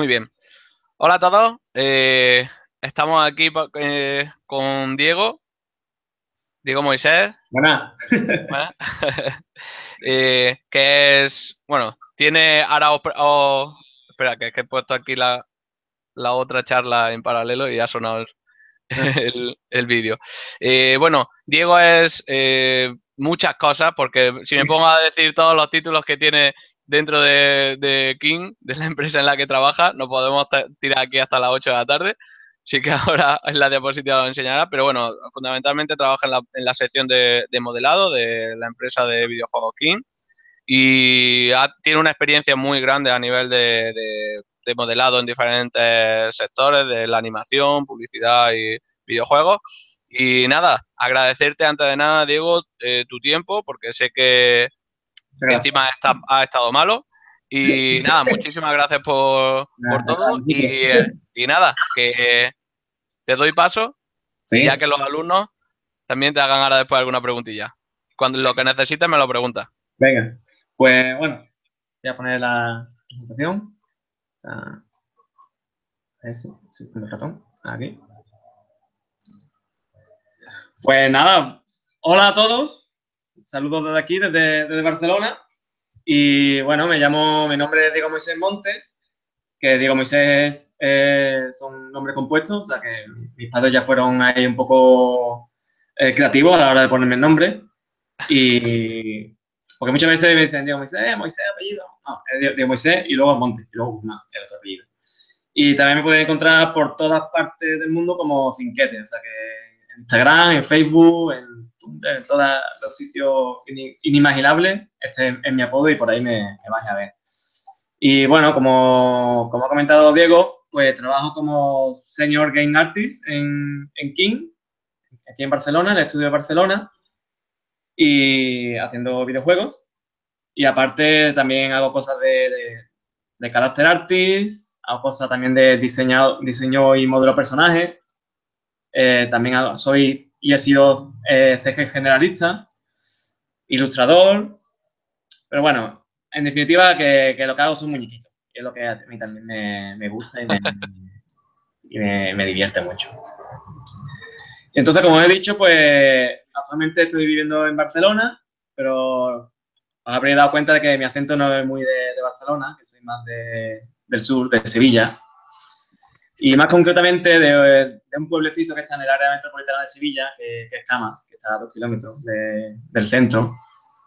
Muy bien. Hola a todos. Eh, estamos aquí eh, con Diego. Diego Moisés. Buenas. Eh, que es, bueno, tiene ahora... espera, que, he puesto aquí la, otra charla en paralelo y ha sonado el, el vídeo. bueno, Diego es muchas cosas, porque si me pongo a decir todos los títulos que tiene dentro de, King, de la empresa en la que trabaja. No podemos tirar aquí hasta las 8 de la tarde. Sí que ahora en la diapositiva lo enseñará, pero bueno, fundamentalmente trabaja en la, sección de, modelado de la empresa de videojuegos King y tiene una experiencia muy grande a nivel de, modelado en diferentes sectores, de la animación, publicidad y videojuegos. Y nada, agradecerte antes de nada, Diego, eh, tu tiempo, porque sé que encima ha estado malo. Y nada, muchísimas gracias por, todo. Y, nada, que te doy paso, ya que los alumnos también te hagan ahora después alguna preguntilla. Cuando lo que necesites me lo preguntas. Venga, pues bueno, voy a poner la presentación. A ver si, el ratón. Aquí. Pues nada, hola a todos saludos desde aquí, desde, Barcelona. Y bueno, me llamo, mi nombre es Diego Moisés Montes, que Diego Moisés eh, son nombres compuestos, o sea que mis padres ya fueron ahí un poco eh, creativos a la hora de ponerme el nombre. Y porque muchas veces me dicen Diego Moisés, Moisés, apellido. No, es Diego Moisés y luego Montes, y luego Guzmán, el otro apellido. Y también me pueden encontrar por todas partes del mundo como Cinquete, o sea que en Instagram, en Facebook, en en todos los sitios inimaginables, este es mi apodo y por ahí me, vais a ver. Y bueno, como, como, ha comentado Diego, pues trabajo como Senior Game Artist en, en King, aquí en Barcelona, en el estudio de Barcelona, y haciendo videojuegos. Y aparte también hago cosas de, de, Character Artist, hago cosas también de diseño, diseño y modelo personaje. Eh, también soy y he sido eh, CG generalista, ilustrador, pero bueno, en definitiva que, lo que hago son muñequitos, que es lo que a mí también me, gusta y, me, me, divierte mucho. entonces, como he dicho, pues actualmente estoy viviendo en Barcelona, pero os habréis dado cuenta de que mi acento no es muy de, Barcelona, que soy más del sur, de Sevilla. Y más concretamente de, un pueblecito que está en el área metropolitana de Sevilla, que, es Camas, que está a dos kilómetros del centro.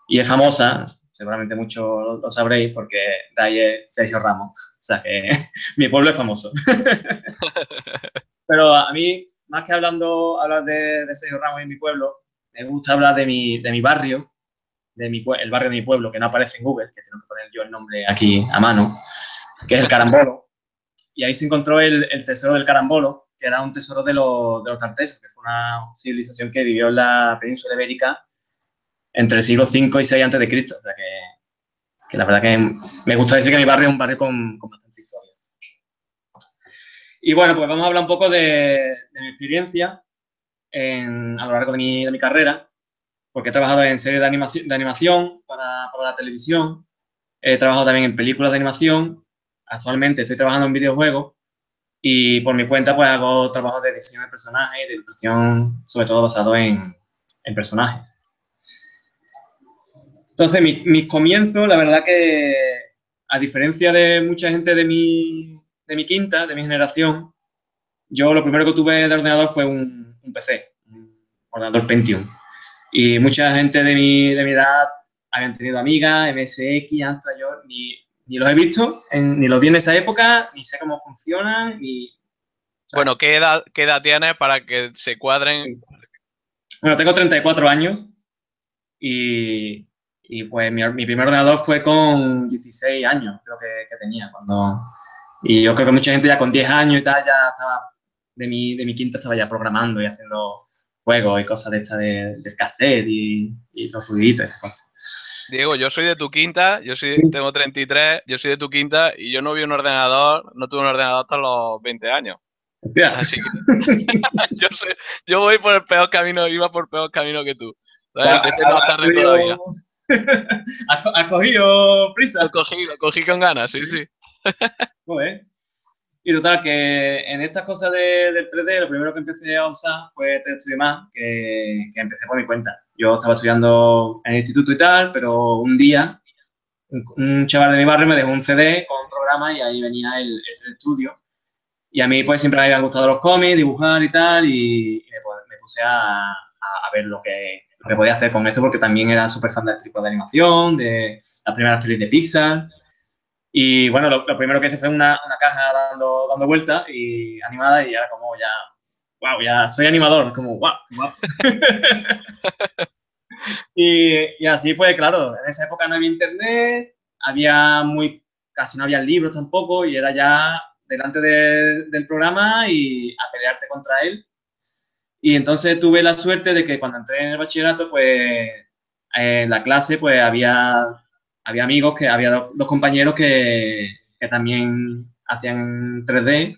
Y es famosa, seguramente muchos lo, sabréis, porque de ahí es Sergio Ramos. O sea que mi pueblo es famoso. Pero a mí, más que hablando, hablar de, Sergio Ramos y mi pueblo, me gusta hablar de mi, de mi barrio, de mi, el barrio de mi pueblo, que no aparece en Google, que tengo que poner yo el nombre aquí a mano, que es el Carambolo y ahí se encontró el, tesoro del carambolo, que era un tesoro de, los, de los tartesos, que fue una civilización que vivió en la península ibérica entre el siglo V y VI a.C. O sea que, que, la verdad que me gusta decir que mi barrio es un barrio con, bastante historia. Y bueno, pues vamos a hablar un poco de, mi experiencia a lo largo de mi, de mi, carrera, porque he trabajado en series de animación, de animación para, para la televisión, he trabajado también en películas de animación actualmente estoy trabajando en videojuegos y por mi cuenta pues hago trabajo de diseño de personajes de ilustración sobre todo basado en, en personajes. Entonces, mis mi comienzos, la verdad que a diferencia de mucha gente de mi, de mi quinta, de mi generación, yo lo primero que tuve de ordenador fue un, un PC, un ordenador Pentium. Y mucha gente de mi, de mi edad habían tenido amigas, MSX, Amstrad, yo ni ni los he visto, ni los vi en esa época, ni sé cómo funcionan, ni... bueno, ¿qué edad, ¿qué edad tienes para que se cuadren? Bueno, tengo 34 años y, y pues mi, mi, primer ordenador fue con 16 años, creo que, que, tenía cuando... Y yo creo que mucha gente ya con 10 años y tal ya estaba, de mi, de mi quinta estaba ya programando y haciendo juegos y cosas de esta de, de cassette y, y los ruiditos y estas cosas. Diego, yo soy de tu quinta, yo soy, tengo 33, yo soy de tu quinta y yo no vi un ordenador, no tuve un ordenador hasta los 20 años. Así que, yo, yo voy por el peor camino, iba por el peor camino que tú. ¿sabes? tarde todavía. ¿Has, cogido prisa? Lo cogí, lo cogí con ganas, sí, sí. Joder. Y total, que en estas cosas de, del 3D, lo primero que empecé a usar fue 3 Studio Más, que, que, empecé por mi cuenta. Yo estaba estudiando en el instituto y tal, pero un día un, chaval de mi barrio me dejó un CD con un programa y ahí venía el, el 3 Studio. Y a mí pues siempre me habían gustado los cómics, dibujar y tal, y, y me, me, puse a, a, a ver lo que, lo que podía hacer con esto, porque también era súper fan del tipo de animación, de las primeras pelis de Pixar. Y bueno, lo, lo primero que hice fue una, una, caja dando, dando vueltas y animada y era como ya, wow, ya soy animador, como wow, wow. y, y, así pues, claro, en esa época no había internet, había muy, casi no había libros tampoco y era ya delante de, del programa y a pelearte contra él. Y entonces tuve la suerte de que cuando entré en el bachillerato, pues en la clase pues había había amigos que había dos, dos compañeros que, que, también hacían 3D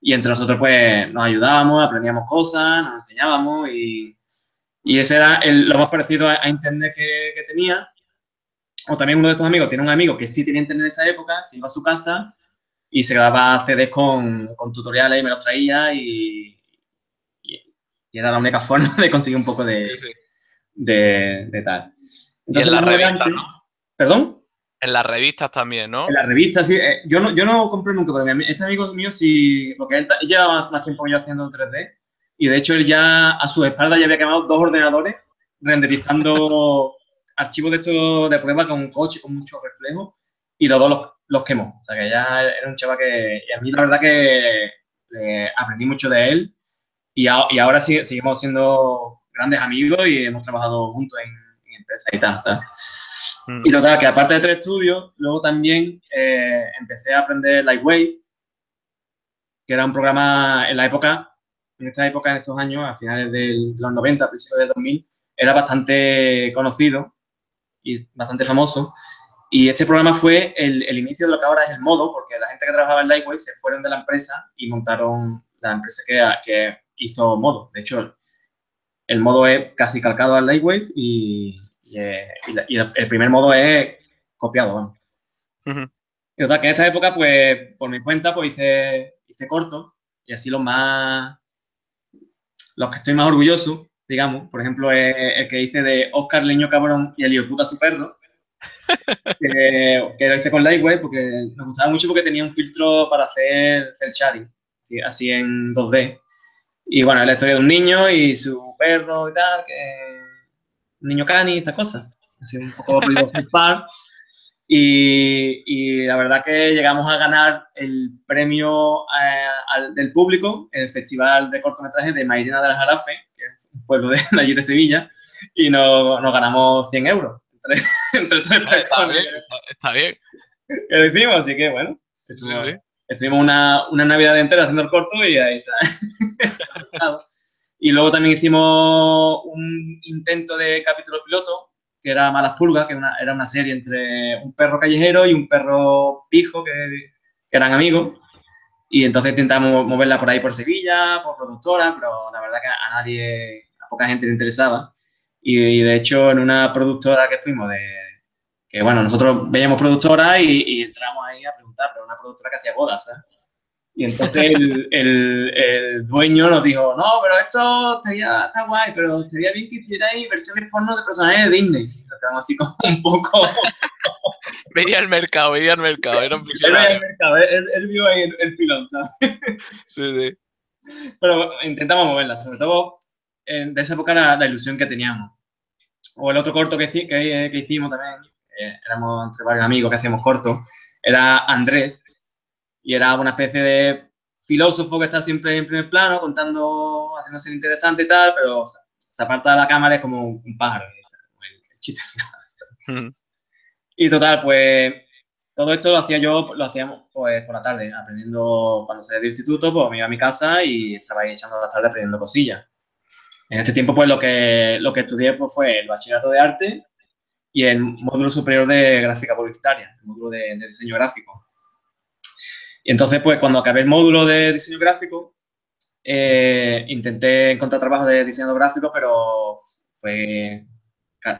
y entre nosotros pues nos ayudábamos, aprendíamos cosas, nos enseñábamos y, y ese era el, lo más parecido a, a internet que, que, tenía. O también uno de estos amigos tiene un amigo que sí tenía internet en esa época, se iba a su casa y se grababa CDs con, con tutoriales y me los traía y, y, y, era la única forma de conseguir un poco de, sí, sí. de, de, tal. Entonces, y en la revista, ¿no? ¿Perdón? En las revistas también, ¿no? En las revistas, sí. Eh, yo, no, yo no compré nunca, pero mi, este amigo mío sí, porque él, él lleva más, más, tiempo que yo haciendo 3D, y de hecho él ya a su espalda ya había quemado dos ordenadores renderizando archivos de estos de prueba con un coche con mucho reflejo, y los dos los, los, quemó. O sea que ya era un chaval que, y a mí la verdad que eh, aprendí mucho de él, y, a, y ahora sí, seguimos siendo grandes amigos y hemos trabajado juntos en, en empresas y tal, ¿sabes? Mm. Y total, que aparte de tres estudios, luego también eh, empecé a aprender Lightwave, que era un programa en la época, en esta época, en estos años, a finales de los 90, principios del 2000, era bastante conocido y bastante famoso. Y este programa fue el, el, inicio de lo que ahora es el modo, porque la gente que trabajaba en Lightwave se fueron de la empresa y montaron la empresa que, que hizo modo. De hecho, el modo es casi calcado al Lightwave y, el primer modo es copiado. Vamos. Uh -huh. Y total, que en esta época, pues, por mi cuenta, pues hice, hice cortos y así los más, los que estoy más orgulloso, digamos, por ejemplo, es el que hice de Oscar Leño Cabrón y el puta su perro, que, que, lo hice con Lightwave porque me gustaba mucho porque tenía un filtro para hacer cel shading, así en 2D. Y bueno, es la historia de un niño y su perro y tal, que un niño cani, estas cosas. Así un poco ruidoso par. Y, y, la verdad que llegamos a ganar el premio eh, al, del público el Festival de Cortometrajes de Mairena del Jarafe, que es un pueblo de, de allí de Sevilla, y nos, nos ganamos 100 euros entre, entre tres personas. Está bien, está bien. Que lo hicimos, así que bueno, estuvimos, sí, sí. Estuvimos una, una Navidad entera haciendo el corto y ahí está. Y luego también hicimos un intento de capítulo piloto, que era Malas Pulgas, que una, era una serie entre un perro callejero y un perro pijo, que, que, eran amigos. Y entonces intentamos moverla por ahí por Sevilla, por productora, pero la verdad que a nadie, a poca gente le interesaba. Y, y de hecho, en una productora que fuimos, de, que bueno, nosotros veíamos productora y, y entramos ahí a preguntar, pero una productora que hacía bodas, ¿sabes? Y entonces el, el, el, dueño nos dijo, no, pero esto estaría, está guay, pero estaría bien que hicierais versiones porno de personajes de Disney. Quedamos así como un poco... veía el mercado, veía el mercado. Era un veía el mercado, él, él vio ahí el, el, filón, ¿sabes? Sí, sí. Pero intentamos moverla, sobre todo en, de esa época la, la, ilusión que teníamos. O el otro corto que, que, que hicimos también, eh, éramos entre varios amigos que hacíamos cortos, era Andrés, y era una especie de filósofo que está siempre en primer plano, contando, haciéndose interesante y tal, pero se aparta de la cámara es como un pájaro, el, chiste final. Y total, pues todo esto lo hacía yo, lo hacíamos pues por la tarde, aprendiendo, cuando salía del instituto, pues me iba a mi casa y estaba ahí echando la tarde aprendiendo cosillas. En este tiempo, pues lo que, lo que estudié pues, fue el bachillerato de arte y el módulo superior de gráfica publicitaria, el módulo de, de diseño gráfico. Y entonces, pues cuando acabé el módulo de diseño gráfico, eh, intenté encontrar trabajo de diseño gráfico, pero fue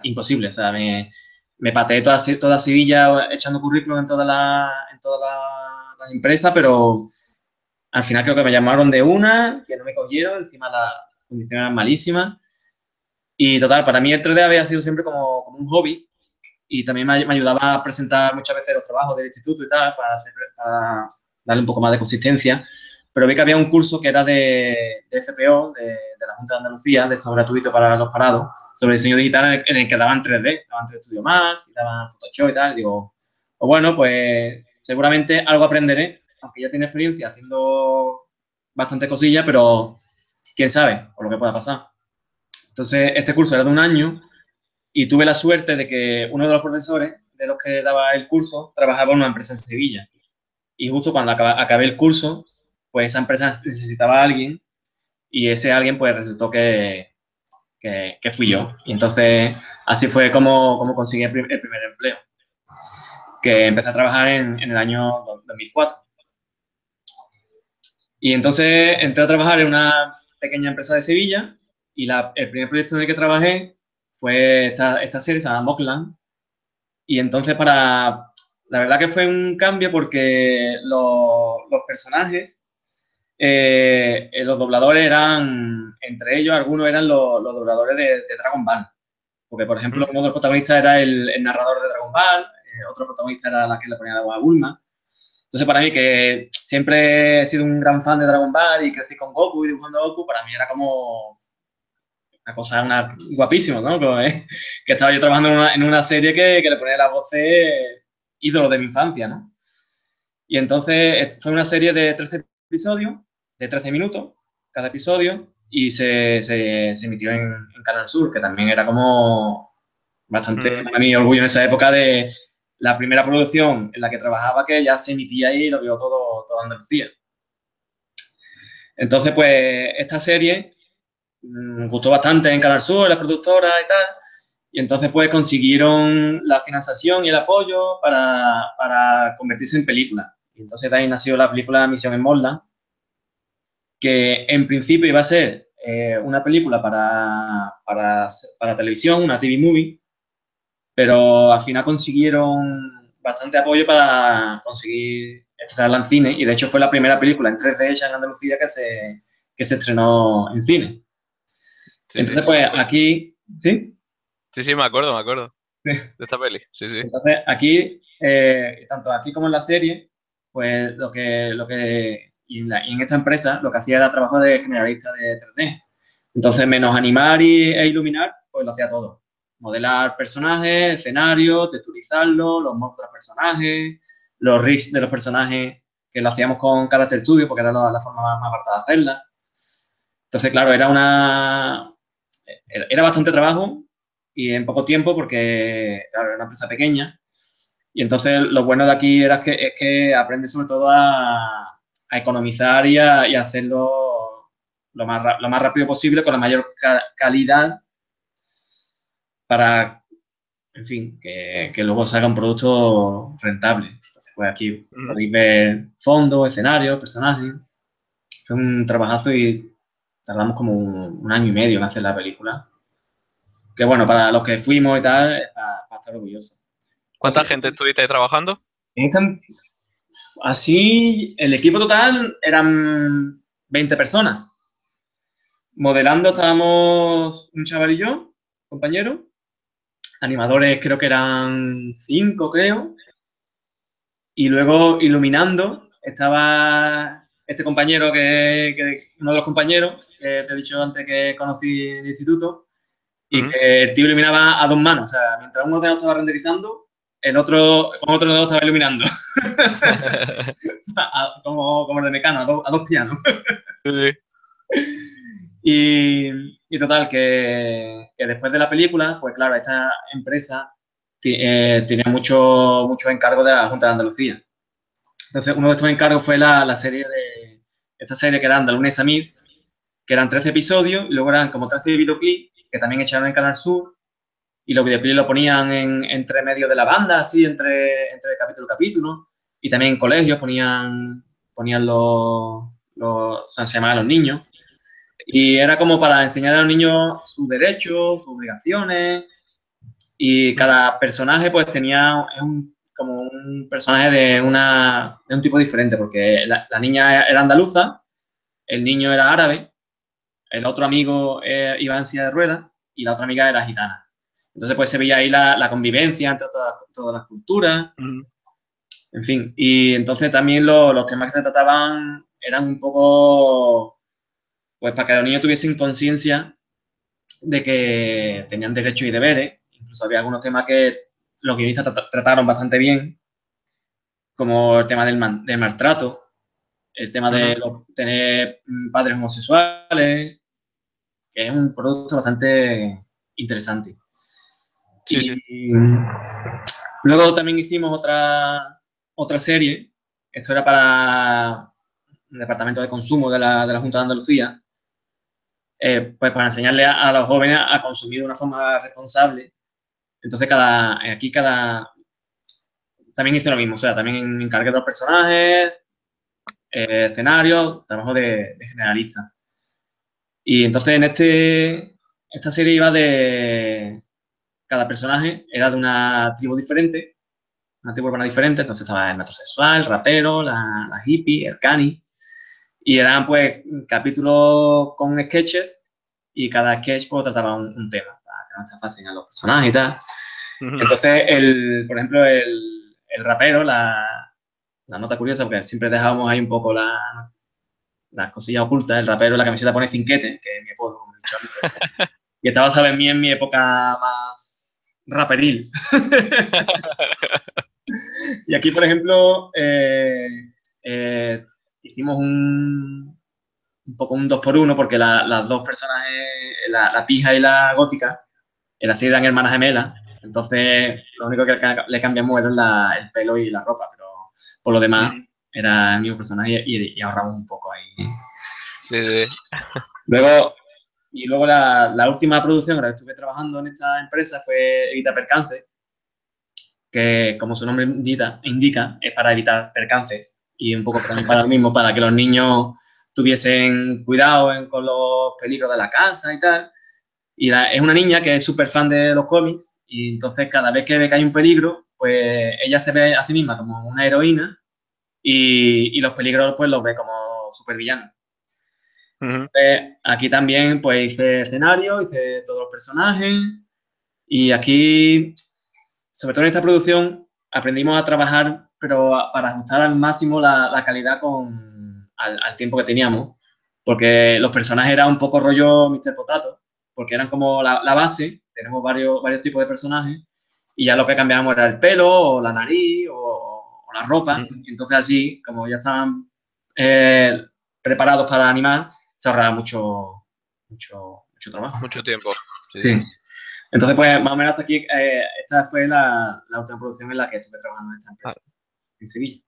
imposible. O sea, me, me pateé toda, toda Sevilla echando currículum en todas las toda la, la empresas, pero Al final creo que me llamaron de una, que no me cogieron, encima las condiciones eran malísimas. Y total, para mí el 3D había sido siempre como, como un hobby y también me, ayudaba a presentar muchas veces los trabajos del instituto y tal, para, darle un poco más de consistencia pero vi que había un curso que era de, de FPO, de, la Junta de Andalucía, de esto gratuito para los parados, sobre diseño digital en el, que daban 3D, daban 3D Studio Max, y daban Photoshop y tal. Y digo, pues bueno, pues seguramente algo aprenderé, aunque ya tiene experiencia haciendo bastante cosillas, pero quién sabe por lo que pueda pasar. Entonces, este curso era de un año y tuve la suerte de que uno de los profesores de los que daba el curso trabajaba en una empresa en Sevilla. Y justo cuando acabé el curso, pues esa empresa necesitaba a alguien y ese alguien pues resultó que, que, fui yo. Y entonces así fue como, como conseguí el, primer empleo, que empecé a trabajar en, en el año 2004. Y entonces entré a trabajar en una pequeña empresa de Sevilla y la, el primer proyecto en el que trabajé fue esta, esta serie, se llama Mockland. Y entonces para... La verdad que fue un cambio porque los, los personajes eh, eh, los dobladores eran, entre ellos, algunos eran los, dobladores de, Dragon Ball. Porque, por ejemplo, uno de los protagonistas era el, narrador de Dragon Ball, eh, otro protagonista era la que le ponía la voz a Bulma. Entonces, para mí, que siempre he sido un gran fan de Dragon Ball y crecí con Goku y dibujando a Goku, para mí era como una cosa una, guapísima, ¿no? que estaba yo trabajando en una, en una serie que, que, le ponía la voz de ídolo de mi infancia, ¿no? Y entonces fue una serie de 13 episodios de 13 minutos cada episodio y se, se, emitió en, Canal Sur, que también era como bastante mm. a mí orgullo en esa época de la primera producción en la que trabajaba que ya se emitía ahí y lo vio todo, todo Andalucía. Entonces, pues esta serie mm, gustó bastante en Canal Sur, las productoras y tal, y entonces pues consiguieron la financiación y el apoyo para, para convertirse en película. Y entonces de ahí nació la película Misión en Morland, que en principio iba a ser eh, una película para, para, televisión, una TV movie, pero al final consiguieron bastante apoyo para conseguir estrenarla en cine y de hecho fue la primera película en 3D hecha en Andalucía que se, que se estrenó en cine. Entonces, pues aquí, ¿sí? Sí, sí, me acuerdo, me acuerdo. De esta peli, sí, sí. Entonces, aquí, eh, tanto aquí como en la serie, pues lo que, lo que y en, esta empresa lo que hacía era trabajo de generalista de 3D. Entonces, menos animar y, e iluminar, pues lo hacía todo. Modelar personajes, escenarios, texturizarlos, los mods de los personajes, los rigs de los personajes, que lo hacíamos con Character Studio porque era la, forma más, más de hacerla. Entonces, claro, era una... Era bastante trabajo y en poco tiempo porque era una empresa pequeña. Y entonces lo bueno de aquí era que, es que aprendes sobre todo a, a economizar y a, hacerlo lo más, lo más rápido posible con la mayor calidad para, en fin, que, que, luego salga un producto rentable. Entonces, pues aquí podéis ver fondos, escenarios, personajes. Fue un trabajazo y tardamos como un, año y medio en hacer la película. Que bueno, para los que fuimos y tal, para, estar orgulloso. ¿Cuánta gente estuviste trabajando? Así, el equipo total eran 20 personas. Modelando estábamos un chaval y yo, compañero. Animadores creo que eran 5, creo. Y luego iluminando estaba este compañero, que, uno de los compañeros, que te he dicho antes que conocí en el instituto, y que el tío iluminaba a dos manos. O sea, mientras uno de nosotros estaba renderizando, el otro, con otro dedo estaba iluminando. como, como el de Mecano, a, dos pianos. Y, y, total, que, que, después de la película, pues claro, esta empresa eh, tenía mucho, mucho encargo de la Junta de Andalucía. Entonces, uno de estos encargos fue la, la serie de, esta serie que era Andaluna Samir, que eran 13 episodios, y luego eran como 13 videoclips que también echaron en Canal Sur, y los videoclips lo ponían en, entre medio de la banda, así, entre, entre capítulo y capítulo. Y también en colegios ponían, ponían los, los, o sea, se llamaban los niños. Y era como para enseñar a los niños sus derechos, sus obligaciones. Y cada personaje pues tenía, un, como un personaje de, una, de un tipo diferente, porque la, niña era andaluza, el niño era árabe, el otro amigo eh, iba en silla de ruedas y la otra amiga era gitana. Entonces, pues se veía ahí la, convivencia entre todas, las culturas. En fin, y entonces también los temas que se trataban eran un poco, pues para que los niños tuviesen conciencia de que tenían derechos y deberes. Incluso había algunos temas que los guionistas trataron bastante bien, como el tema del, maltrato, el tema de tener padres homosexuales, que es un producto bastante interesante. Sí, sí. luego también hicimos otra, otra serie, esto era para el Departamento de Consumo de la, de la Junta de Andalucía, eh, pues para enseñarle a, los jóvenes a consumir de una forma responsable. Entonces, cada, aquí cada... También hice lo mismo, o sea, también me encargué de los personajes, eh, escenarios, trabajo de, generalista. Y entonces en este, esta serie iba de... Cada personaje era de una tribu diferente, una tribu urbana diferente, entonces estaba el metrosexual, el rapero, la, la hippie, el cani. Y eran pues capítulos con sketches y cada sketch pues, trataba un, tema, para que no esté fácil a los personajes y tal. Entonces, el, por ejemplo, el, el rapero, la, la, nota curiosa, porque siempre dejábamos ahí un poco la, las cosillas ocultas, el rapero la camiseta pone cinquete, que es mi apodo, y estaba, ¿sabes? Mí en mi época más raperil. y aquí, por ejemplo, eh, eh, hicimos un, un poco un dos por uno porque las dos personajes, la, pija y la gótica, así eran hermanas gemelas. Entonces, lo único que le cambiamos era el pelo y la ropa, pero por lo demás era el mismo personaje y, ahorramos un poco ahí. Luego, y luego la, última producción en la que estuve trabajando en esta empresa fue Evita Percance, que como su nombre indica, indica es para evitar percances y un poco también para lo mismo, para que los niños tuviesen cuidado con los peligros de la casa y tal. Y es una niña que es súper fan de los cómics y entonces cada vez que ve que hay un peligro, pues ella se ve a sí misma como una heroína y, y los peligros pues los ve como súper villanos. aquí también pues hice escenario, hice todos los personajes y aquí, sobre todo en esta producción, aprendimos a trabajar pero para ajustar al máximo la, calidad con, al, tiempo que teníamos, porque los personajes eran un poco rollo Mr. Potato, porque eran como la, base, tenemos varios, varios tipos de personajes, y ya lo que cambiábamos era el pelo, o la nariz, o, la ropa, entonces así, como ya estaban eh, preparados para animar, se ahorraba mucho, mucho, mucho trabajo. Mucho tiempo. sí. Entonces, pues más o menos hasta aquí, eh, esta fue la, la, última producción en la que estuve trabajando en esta empresa. Ah,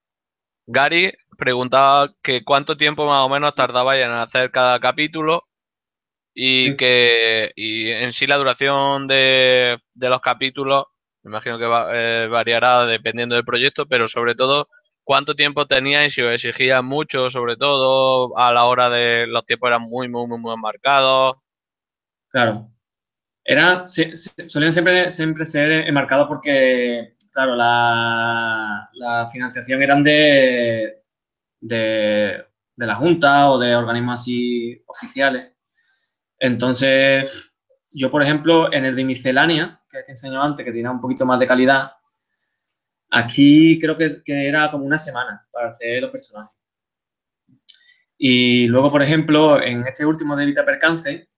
Gary preguntaba que cuánto tiempo más o menos tardaba en hacer cada capítulo y que y en sí la duración de, los capítulos, me imagino que eh, variará dependiendo del proyecto, pero sobre todo cuánto tiempo tenía y si os exigía mucho, sobre todo a la hora de los tiempos eran muy, muy, muy, muy marcados. Claro. Era, solían siempre, siempre ser enmarcados porque claro, la, financiación eran de, de, la Junta o de organismos así oficiales. Entonces, yo, por ejemplo, en el de miscelánea, que que enseñó antes, que tenía un poquito más de calidad, aquí creo que, era como una semana para hacer los personajes. Y luego, por ejemplo, en este último de Evita Percance,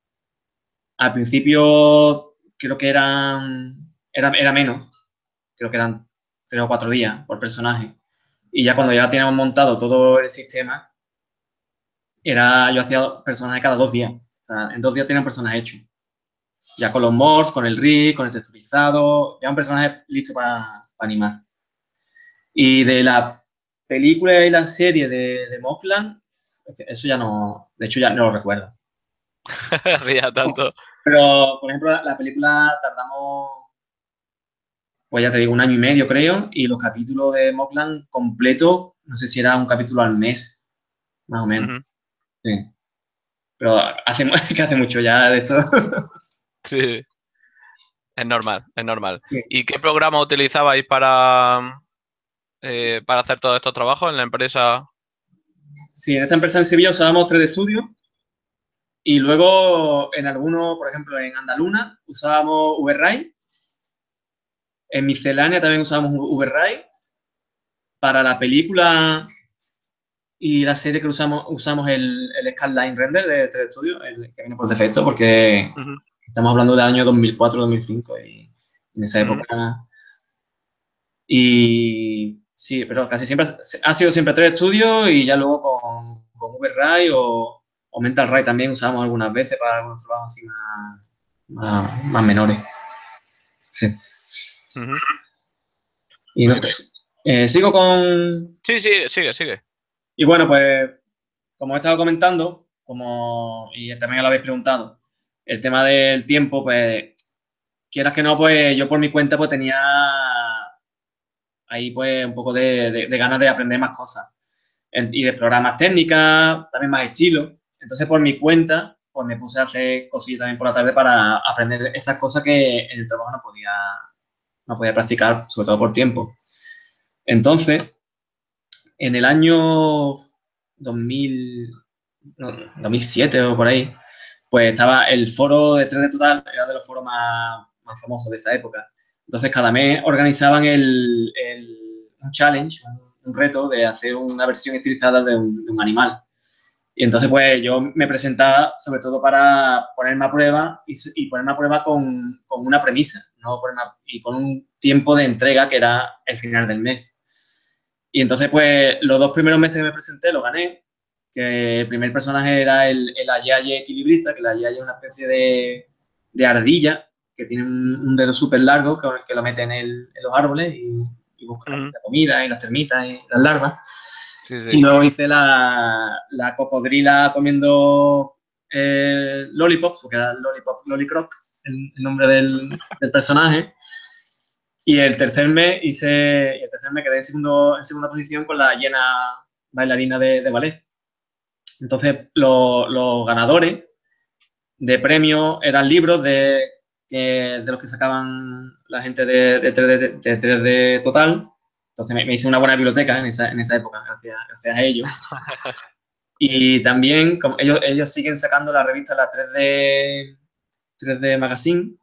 al principio creo que eran, era, era menos, creo que eran tres o cuatro días por personaje. Y ya cuando ya teníamos montado todo el sistema, era, yo hacía personajes cada dos días. O sea, en dos días tenía un personaje hecho. Ya con los morphs, con el rig, con el texturizado, ya un personaje listo para animar. Y de la película y la serie de, de Mockland, eso ya no, de hecho ya no lo recuerdo. Había tanto. Pero, por ejemplo, la película tardamos pues ya te digo, un año y medio creo, y los capítulos de Mockland completo, no sé si era un capítulo al mes, más o menos. Sí. Pero hace, que hace mucho ya de eso. sí. Es normal, es normal. ¿Y qué programa utilizabais para, eh, para hacer todos estos trabajos en la empresa? Sí, en esta empresa en Sevilla usábamos 3D Studio y luego en algunos, por ejemplo, en Andaluna usábamos VRAI. En Miscelánea también usábamos VRAI. Para la película y la serie que usamos, usamos el, el Skyline Render de 3D Studio, el que viene por defecto, porque estamos hablando del año 2004-2005 y en esa época. Y sí, pero casi siempre ha sido siempre 3D Studio y ya luego con, con VRAI o o Mental Ray también usamos algunas veces para algunos trabajos así más, más, menores. Sí. Y no sé, eh, sigo con... Sí, sí, sigue, sigue. Y bueno, pues como he estado comentando, como y también lo habéis preguntado, el tema del tiempo, pues quieras que no, pues yo por mi cuenta pues tenía ahí pues un poco de, ganas de aprender más cosas y de explorar más técnicas, también más estilo. Entonces, por mi cuenta, pues me puse a hacer cosillas también por la tarde para aprender esas cosas que en el trabajo no podía, no podía practicar, sobre todo por tiempo. Entonces, en el año 2000, 2007 o por ahí, pues estaba el foro de 3D Total, era de los foros más, más famosos de esa época. Entonces, cada mes organizaban el, un challenge, un, reto de hacer una versión estilizada de un, animal. Y entonces, pues yo me presentaba sobre todo para ponerme a prueba y, ponerme a prueba con, con una premisa, ¿no? y con un tiempo de entrega que era el final del mes. Y entonces, pues los dos primeros meses que me presenté lo gané, que el primer personaje era el, el Ayaye equilibrista, que el Ayaye es una especie de, de ardilla que tiene un, dedo súper largo que, que, lo mete en, el, en los árboles y, busca la comida y las termitas y las larvas. Y luego hice la, la cocodrila comiendo eh, lollipops, porque era Lollipop Lollicroc, el, el nombre del, del, personaje. Y el tercer mes hice, el tercer mes quedé en, segundo, en segunda posición con la llena bailarina de, de ballet. Entonces, los ganadores de premio eran libros de, de, los que sacaban la gente de, de, 3D, de 3D Total entonces me, hice una buena biblioteca en esa, en esa época, gracias, gracias, a ellos. Y también como ellos, ellos siguen sacando la revista, la 3D, 3D Magazine.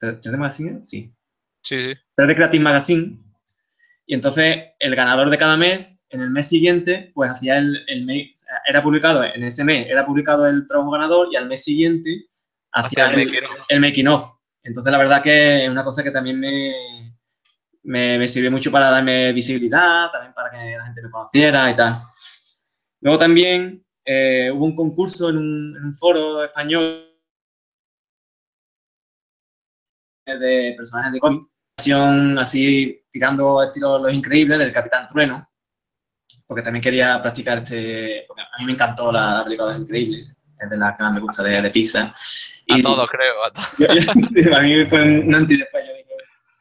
¿3D Magazine? Sí. Sí, sí. 3D Creative Magazine. Y entonces el ganador de cada mes, en el mes siguiente, pues hacía el, el mes, era publicado, en ese mes era publicado el trabajo ganador y al mes siguiente hacía el, el making of. Entonces la verdad que es una cosa que también me, me, sirvió mucho para darme visibilidad, también para que la gente me conociera y tal. Luego también eh, hubo un concurso en un, foro español de personajes de cómic, así tirando estilo Los Increíbles del Capitán Trueno, porque también quería practicar este, porque a mí me encantó la, película de Los Increíbles, es de las que más me gusta de, de Pixar. Y, a todos creo, a todos. a mí fue un antes y después,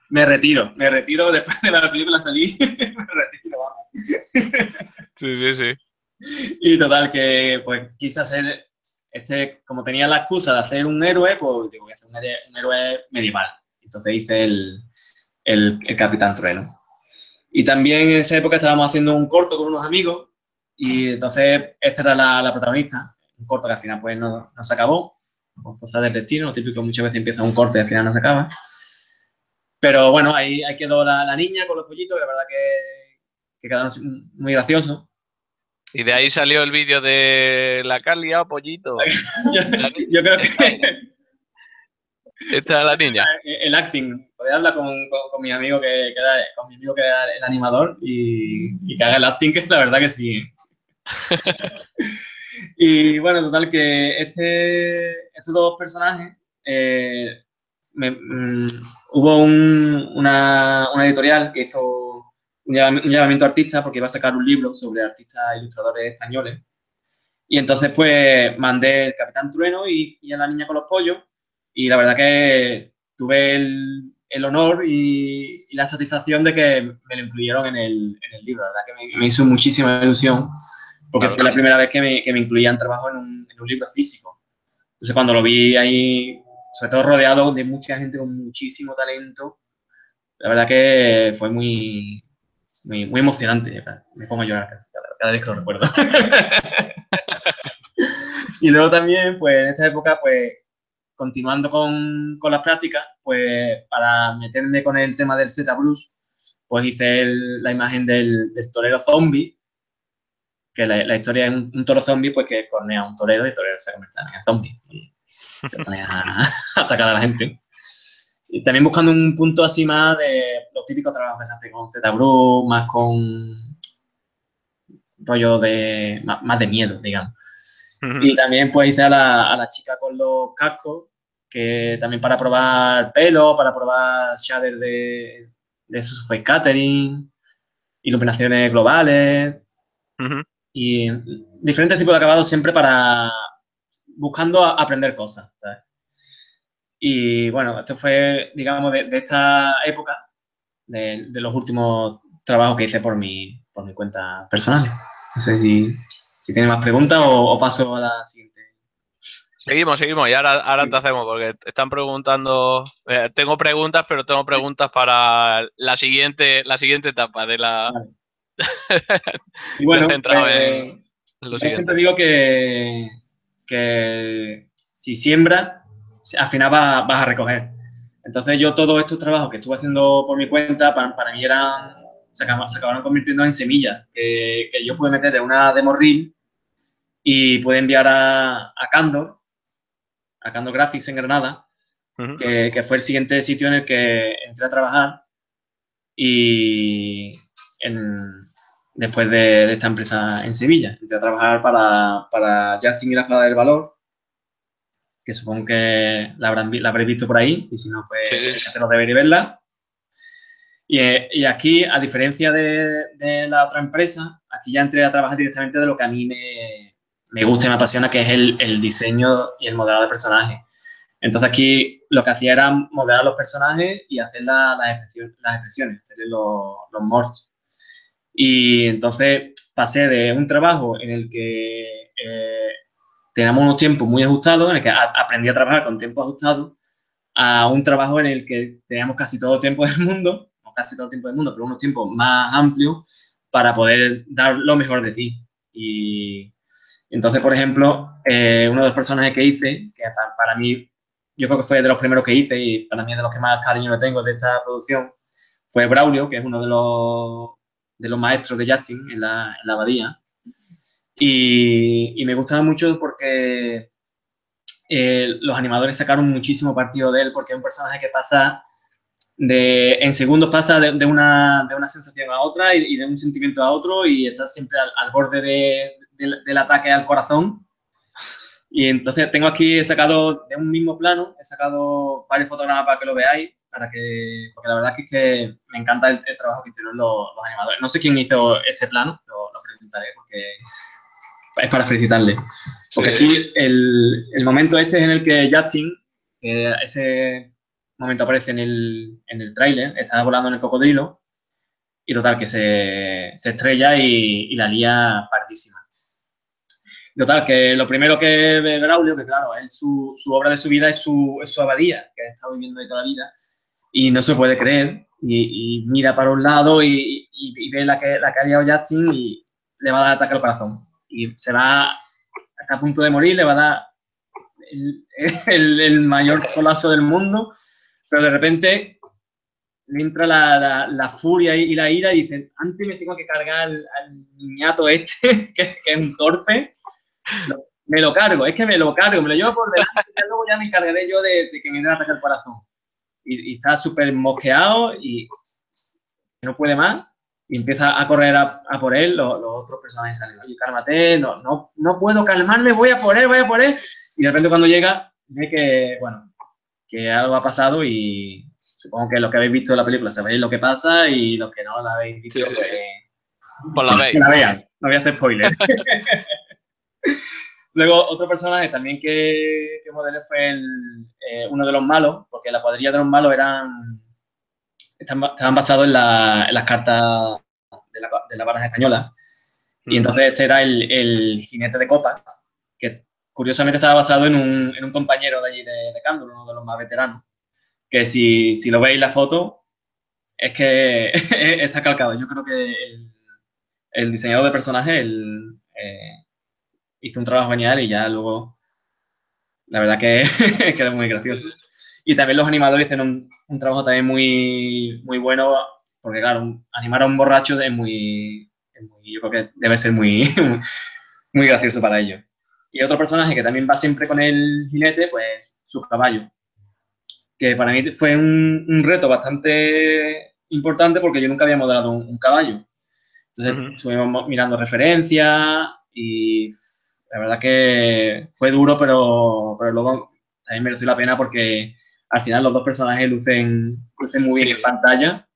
me retiro, me retiro después de la película salí, me retiro, Sí, sí, sí. Y total, que pues quise hacer, este, como tenía la excusa de hacer un héroe, pues digo, voy a hacer un, héroe medieval. Entonces hice el, el, Capitán Trueno. Y también en esa época estábamos haciendo un corto con unos amigos y entonces esta era la, la protagonista, un corto que al final pues no, no se acabó, cosas del destino, típico muchas veces empieza un corte y al final no se acaba. Pero bueno, ahí, ahí quedó la, la, niña con los pollitos, que la verdad que, que quedaron muy graciosos. Y de ahí salió el vídeo de la Carlia o pollito. yo, yo, creo que... Esta es la niña. El acting. Podría hablar con, con, mi amigo que, que, era, con mi amigo que era el animador y, y que haga el acting, que la verdad que sí. y bueno, total que este, estos dos personajes eh, Mm, hubo una, editorial que hizo un llamamiento a artistas porque iba a sacar un libro sobre artistas ilustradores españoles. Y entonces, pues, mandé el Capitán Trueno y, a la niña con los pollos. Y la verdad que tuve el, honor y, la satisfacción de que me lo incluyeron en el, libro. La verdad que me, hizo muchísima ilusión porque fue la primera vez que me, que me incluían trabajo en un, en un libro físico. Entonces, cuando lo vi ahí sobre todo rodeado de mucha gente con muchísimo talento. La verdad que fue muy, muy, muy emocionante. Me pongo a llorar cada, vez que lo recuerdo. y luego también, pues en esta época, pues continuando con, con las prácticas, pues para meterme con el tema del Z-Bruce, pues hice la imagen del, del, torero zombie, que la, la historia es un, toro zombie, pues que cornea a un torero y el torero se convierte en zombie. Y se pone a, atacar a la gente. Y también buscando un punto así más de los típicos trabajos que se hacen con Z-Bruce, más con rollo de, más, de miedo, digamos. Y también pues hice a la, a la chica con los cascos, que también para probar pelo, para probar shader de, de face catering, iluminaciones globales y diferentes tipos de acabados siempre para buscando aprender cosas. Y bueno, esto fue, digamos, de, esta época, de, los últimos trabajos que hice por mi, por mi cuenta personal. No sé si, si tiene más preguntas o paso a la siguiente. Seguimos, seguimos, y ahora, ahora te hacemos, porque están preguntando, eh, tengo preguntas, pero tengo preguntas para la siguiente, la siguiente etapa de la... y bueno, eh, yo siempre digo que, que si siembra, al final vas, a recoger. Entonces yo todos estos trabajos que estuve haciendo por mi cuenta, para, mí eran, se acabaron, convirtiendo en semillas, que, que, yo pude meter en una demo reel y pude enviar a, a Candor, a Candor Graphics en Granada, que, fue el siguiente sitio en el que entré a trabajar y después de, esta empresa en Sevilla. Entré a trabajar para, para Justin y la Espada del Valor, que supongo que la, habrán, la habréis visto por ahí, y si no, pues sí. te lo debería verla. Y, y, aquí, a diferencia de, de, la otra empresa, aquí ya entré a trabajar directamente de lo que a mí me, me gusta y me apasiona, que es el, diseño y el modelado de personajes. Entonces aquí lo que hacía era modelar los personajes y hacer las, expresiones, las expresiones, hacer los, los morphs. Y entonces pasé de un trabajo en el que eh, teníamos unos tiempos muy ajustados, en el que aprendí a trabajar con tiempos ajustados, a un trabajo en el que teníamos casi todo el tiempo del mundo, no casi todo el tiempo del mundo, pero unos tiempos más amplios para poder dar lo mejor de ti. Y, entonces, por ejemplo, eh, uno de los personajes que hice, que para, mí, yo creo que fue de los primeros que hice y para mí es de los que más cariño le tengo de esta producción, fue Braulio, que es uno de los, de los maestros de Justin en la, en la abadía. Y, me gustaba mucho porque eh, los animadores sacaron muchísimo partido de él, porque es un personaje que pasa de, en segundos pasa de, una, de una, sensación a otra y, de un sentimiento a otro y está siempre al borde de, del, ataque al corazón. Y entonces tengo aquí, he sacado de un mismo plano, he sacado varios fotogramas para que lo veáis, para que, porque la verdad es que me encanta el, trabajo que hicieron los, animadores. No sé quién hizo este plano, lo, preguntaré porque es para felicitarle. Porque aquí el, el, momento este es en el que Justin, ese momento aparece en el, en el tráiler, está volando en el cocodrilo y total que se, se estrella y, y la lía partísima. Total, que lo primero que ve Braulio, que claro, es su, su, obra de su vida es su, es su abadía, que ha estado viviendo ahí toda la vida, y no se puede creer, y, mira para un lado y, y, ve la que, la que ha liado Justin y le va a dar ataque al corazón. Y se va hasta a punto de morir, le va a dar el, el, el mayor colapso del mundo, pero de repente le entra la, la, la, furia y la ira y dice, antes me tengo que cargar al, al niñato este, que, que, es un torpe, me lo cargo, es que me lo cargo, me lo llevo por delante y luego ya me encargaré yo de, que me dé ataque al corazón. Y, está súper mosqueado y no puede más y empieza a correr a, por él, los, otros personajes salen, oye, cálmate, no, no, no puedo calmarme, voy a por él, voy a por él. Y de repente cuando llega, ve que, bueno, que algo ha pasado y supongo que los que habéis visto la película sabéis lo que pasa y los que no la habéis visto, pues, pues, la veis. Que la vean, no voy a hacer spoiler. Luego, otro personaje también que, que modelé fue eh, uno de los malos, porque la cuadrilla de los malos eran estaban basados en, las cartas de, la, de las barras españolas. Y entonces este era el, jinete de copas, que curiosamente estaba basado en un, en un compañero de allí de, de uno de los más veteranos. Que si, si lo veis la foto, es que está calcado. Yo creo que el, diseñador de personajes eh, hizo un trabajo genial y ya luego, la verdad que quedó muy gracioso. Y también los animadores hicieron un, trabajo también muy, muy bueno, porque claro, animar a un borracho es muy, yo creo que debe ser muy, muy gracioso para ellos. Y otro personaje que también va siempre con el jinete, pues su caballo. Que para mí fue un, reto bastante importante porque yo nunca había modelado un, caballo. Entonces estuvimos mirando referencias y la verdad que fue duro, pero, pero luego también mereció la pena porque al final los dos personajes lucen, lucen muy bien en pantalla.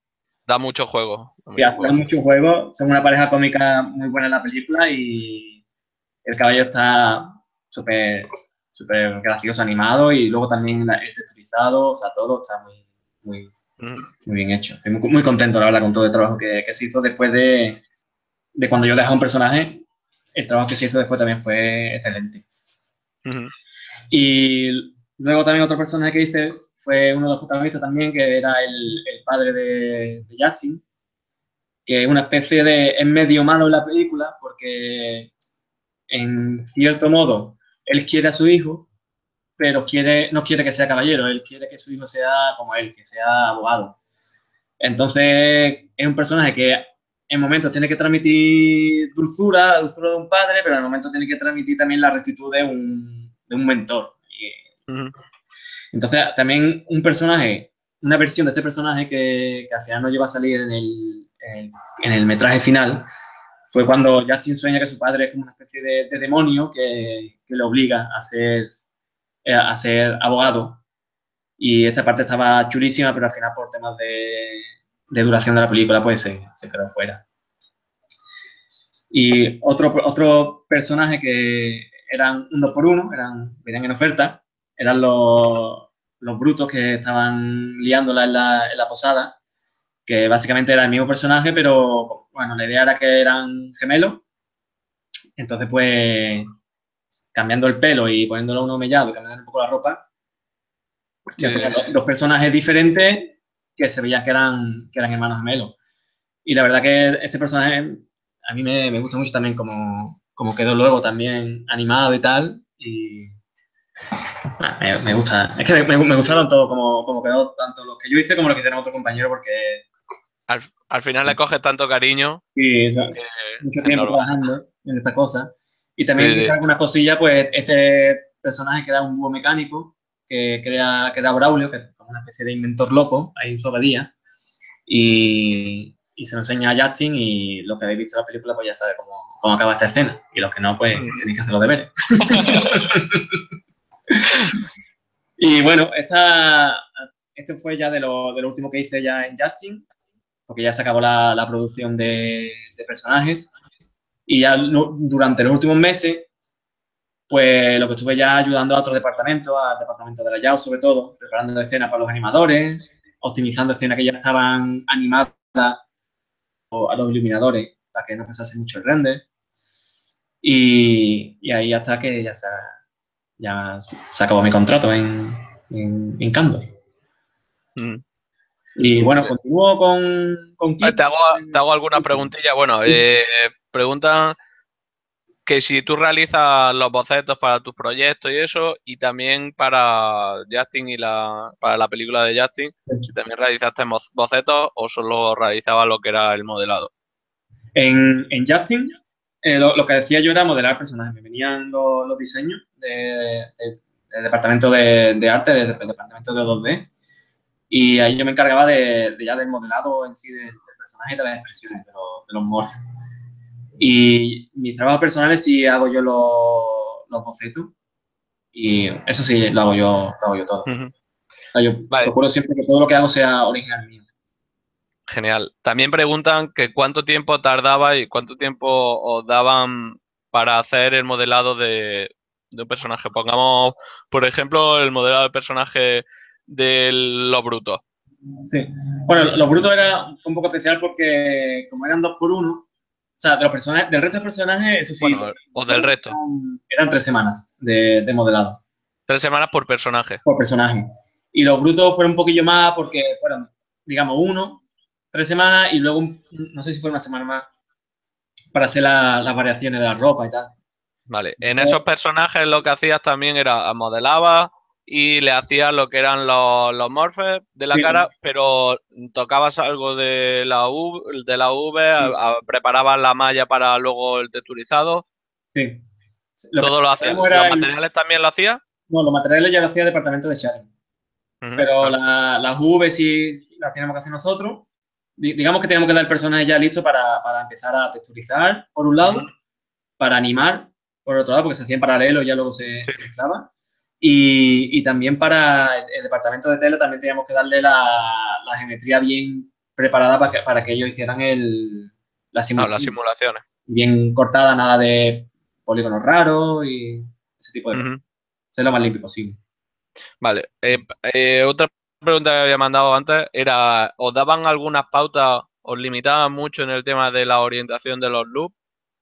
Da mucho juego. Da mucho, da mucho juego. Son una pareja cómica muy buena en la película y el caballo está súper súper gracioso, animado y luego también el texturizado, o sea, todo está muy, muy, mm. muy bien hecho. Estoy muy, contento, la verdad, con todo el trabajo que, se hizo después de, de cuando yo dejé un personaje. El trabajo que se hizo después también fue excelente. Y luego también otro personaje que hice fue uno de los protagonistas también, que era el, el padre de, de Justin, que es una especie de... es medio malo en la película porque en cierto modo, él quiere a su hijo, pero quiere, no quiere que sea caballero, él quiere que su hijo sea como él, que sea abogado. Entonces, es un personaje que en momentos tiene que transmitir dulzura, la dulzura de un padre, pero en momentos tiene que transmitir también la rectitud de un, de un mentor. Entonces, también un personaje, una versión de este personaje que, que al final no lleva a salir en el, en el metraje final, fue cuando Justin sueña que su padre es como una especie de, demonio que, que, le obliga a ser, eh, a ser abogado. Y esta parte estaba chulísima, pero al final por temas de, de duración de la película pues se, se, quedó fuera. Y otro, otro personaje que eran uno por uno, eran, venían en oferta, eran los, los brutos que estaban liándola en la, en la posada que básicamente era el mismo personaje, pero bueno, la idea era que eran gemelos. Entonces, pues, cambiando el pelo y poniéndolo uno mellado y cambiando un poco la ropa, dos, personajes diferentes que se veía que eran, que eran hermanos gemelos. Y la verdad que este personaje a mí me, me gusta mucho también como, como, quedó luego también animado y tal. Y me, gusta. Es que me, me gustaron todos como, como, quedó tanto los que yo hice como los que hicieron otro compañero porque al, final le coges tanto cariño. Sí, mucho tiempo trabajando en esta cosa. Y también sí, algunas cosillas, pues este personaje que era un búho mecánico, que, crea, que era Braulio, que como una especie de inventor loco, ahí en día Y, y se nos enseña a Justin y los que habéis visto la película pues ya sabe cómo, cómo acaba esta escena. Y los que no, pues mm. tenéis que hacer los deberes. y bueno, esta, esto fue ya de lo, de lo último que hice ya en Justin porque ya se acabó la, la producción de, de, personajes. Y ya durante los últimos meses, pues lo que estuve ya ayudando a otros departamentos, al departamento de la YAU sobre todo, preparando escenas para los animadores, optimizando escenas que ya estaban animadas a los iluminadores para que no pasase mucho el render. Y, y ahí hasta que ya se, ya se acabó mi contrato en, en, en Candor. Mm. Y bueno, continúo con, con Te hago, te hago alguna preguntilla. Bueno, eh, preguntan que si tú realizas los bocetos para tus proyectos y eso, y también para Justin y la, para la película de Justin, si también realizaste bocetos o solo realizabas lo que era el modelado. En, en Justin, eh, lo, que decía yo era modelar personajes. Me venían los, los diseños del de, departamento de, arte, del departamento de 2D, y ahí yo me encargaba de, ya del modelado en sí del, personaje y de las expresiones, de, los morphs. Y mis trabajos personales sí hago yo los, los bocetos. Y eso sí lo hago yo, lo hago yo todo. yo procuro siempre que todo lo que hago sea original mío. Genial. También preguntan que cuánto tiempo tardaba y cuánto tiempo os daban para hacer el modelado de, de un personaje. Pongamos, por ejemplo, el modelado de personaje de los brutos. Sí. Bueno, los brutos era, fue un poco especial porque como eran dos por uno, o sea, de los personajes, del resto de personajes, eso sí. o del resto. Eran, tres semanas de, de, modelado. Tres semanas por personaje. Por personaje. Y los brutos fueron un poquillo más porque fueron, digamos, uno, tres semanas y luego, no sé si fue una semana más, para hacer las variaciones de la ropa y tal. Vale, en esos personajes lo que hacías también era modelaba y le hacías lo que eran los, los morphes de la cara, pero tocabas algo de la U, de la V, preparabas la malla para luego el texturizado. Sí. Todo lo hacías. ¿Los materiales también lo hacías? No, los materiales ya lo hacía el departamento de Sharing. pero las V sí las tenemos que hacer nosotros. Digamos que tenemos que dar el personaje ya listo para, empezar a texturizar, por un lado, para animar, por otro lado, porque se hacía en paralelo y ya luego se, mezclaba. Y, también para el, departamento de tele también teníamos que darle la, geometría bien preparada para que, para que ellos hicieran el, la simulación. las simulaciones. Bien cortada, nada de polígonos raros y ese tipo de cosas. Ser lo más limpio posible. Vale. Eh, eh, otra pregunta que había mandado antes era, ¿os daban algunas pautas, os limitaban mucho en el tema de la orientación de los loops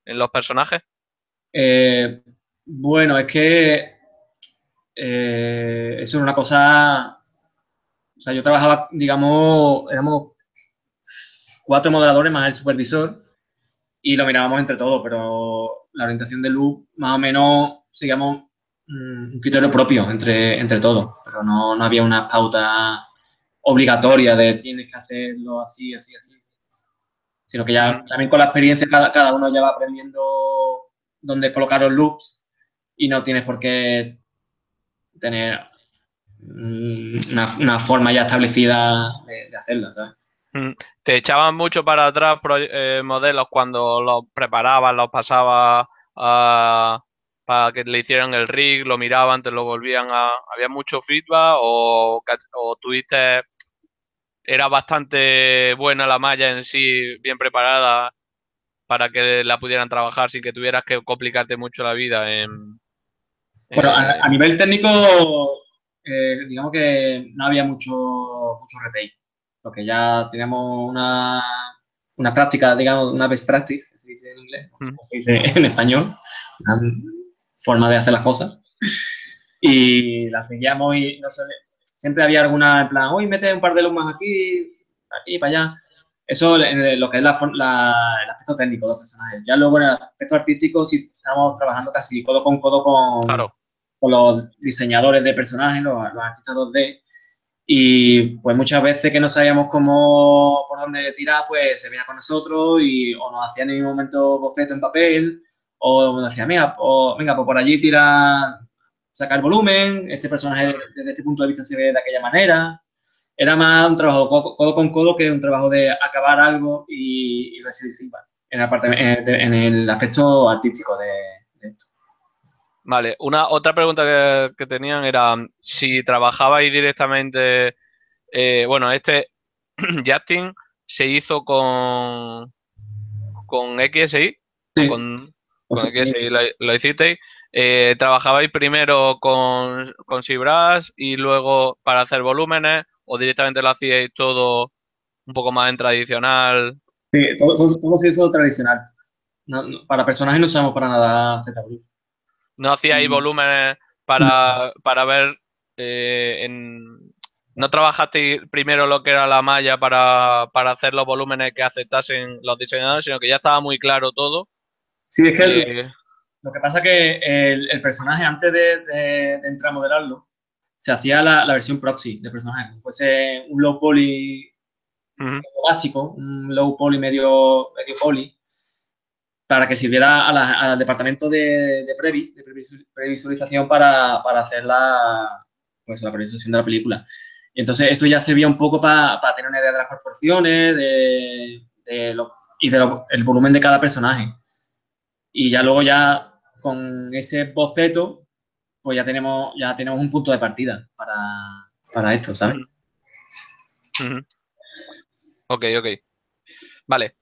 en los personajes? Eh, bueno, es que eso es una cosa... O sea, yo trabajaba, digamos, éramos cuatro modeladores más el supervisor y lo mirábamos entre todos, pero la orientación de loop más o menos sigamos mm, un criterio propio entre, entre todos, pero no, no había una pauta obligatoria de tienes que hacerlo así, así, así, sino que ya también con la experiencia cada, cada uno ya va aprendiendo dónde colocar los loops y no tienes por qué tener mm, una, forma ya establecida de, de hacerlo, ¿sabes? Mm. ¿Te echaban mucho para atrás eh, modelos cuando los preparabas, los pasabas para que le hicieran el rig, lo miraban, te lo volvían a... ¿Había mucho feedback o, o tuviste... Era bastante buena la malla en sí, bien preparada para que la pudieran trabajar sin que tuvieras que complicarte mucho la vida en... Bueno, a, nivel técnico, eh, digamos que no había mucho, mucho retail porque ya teníamos una, una práctica, digamos, una best practice, que se dice en inglés, como se dice en español, una forma de hacer las cosas. Y la seguíamos y no sé, siempre había alguna en plan, hoy mete un par de lumas aquí, aquí, para allá. Eso es lo que es la, el aspecto técnico de los personajes. Ya luego en el aspecto artístico sí estamos trabajando casi codo con codo con, con los diseñadores de personajes, los, artistas 2D, y pues muchas veces que no sabíamos cómo, por dónde tirar, pues se venía con nosotros y o nos hacía en el momento boceto en papel o nos decía, mira, pues, venga, pues por allí tira, sacar volumen, este personaje desde este punto de vista se ve de aquella manera. Era más un trabajo codo, con codo que un trabajo de acabar algo y, recibir feedback en, el aspecto artístico de esto. Vale, una otra pregunta que, tenían era si trabajabais directamente, eh, bueno, este Justin se hizo con con XSI, con, XSI lo, hicisteis, eh, trabajabais primero con, con y luego para hacer volúmenes o directamente lo hacíais todo un poco más en tradicional. Sí, todo, se hizo tradicional. para personajes no usamos para nada. No hacíais mm. volúmenes para, para ver eh, en... ¿No trabajaste primero lo que era la malla para, hacer los volúmenes que aceptasen los diseñadores, sino que ya estaba muy claro todo? Sí, es que eh, lo que pasa es que el, personaje, antes de, entrar a modelarlo, se hacía la, versión proxy del personaje, como si fuese un low poly básico, un low poly medio, medio poly, para que sirviera al departamento de, de, previs, de previsualización para, hacer la, pues, la previsualización de la película. Y entonces eso ya servía un poco para tener una idea de las proporciones de, y del volumen de cada personaje. Y ya luego ya con ese boceto, pues ya tenemos, ya tenemos un punto de partida para, esto, ¿sabes? Ok, ok. Vale.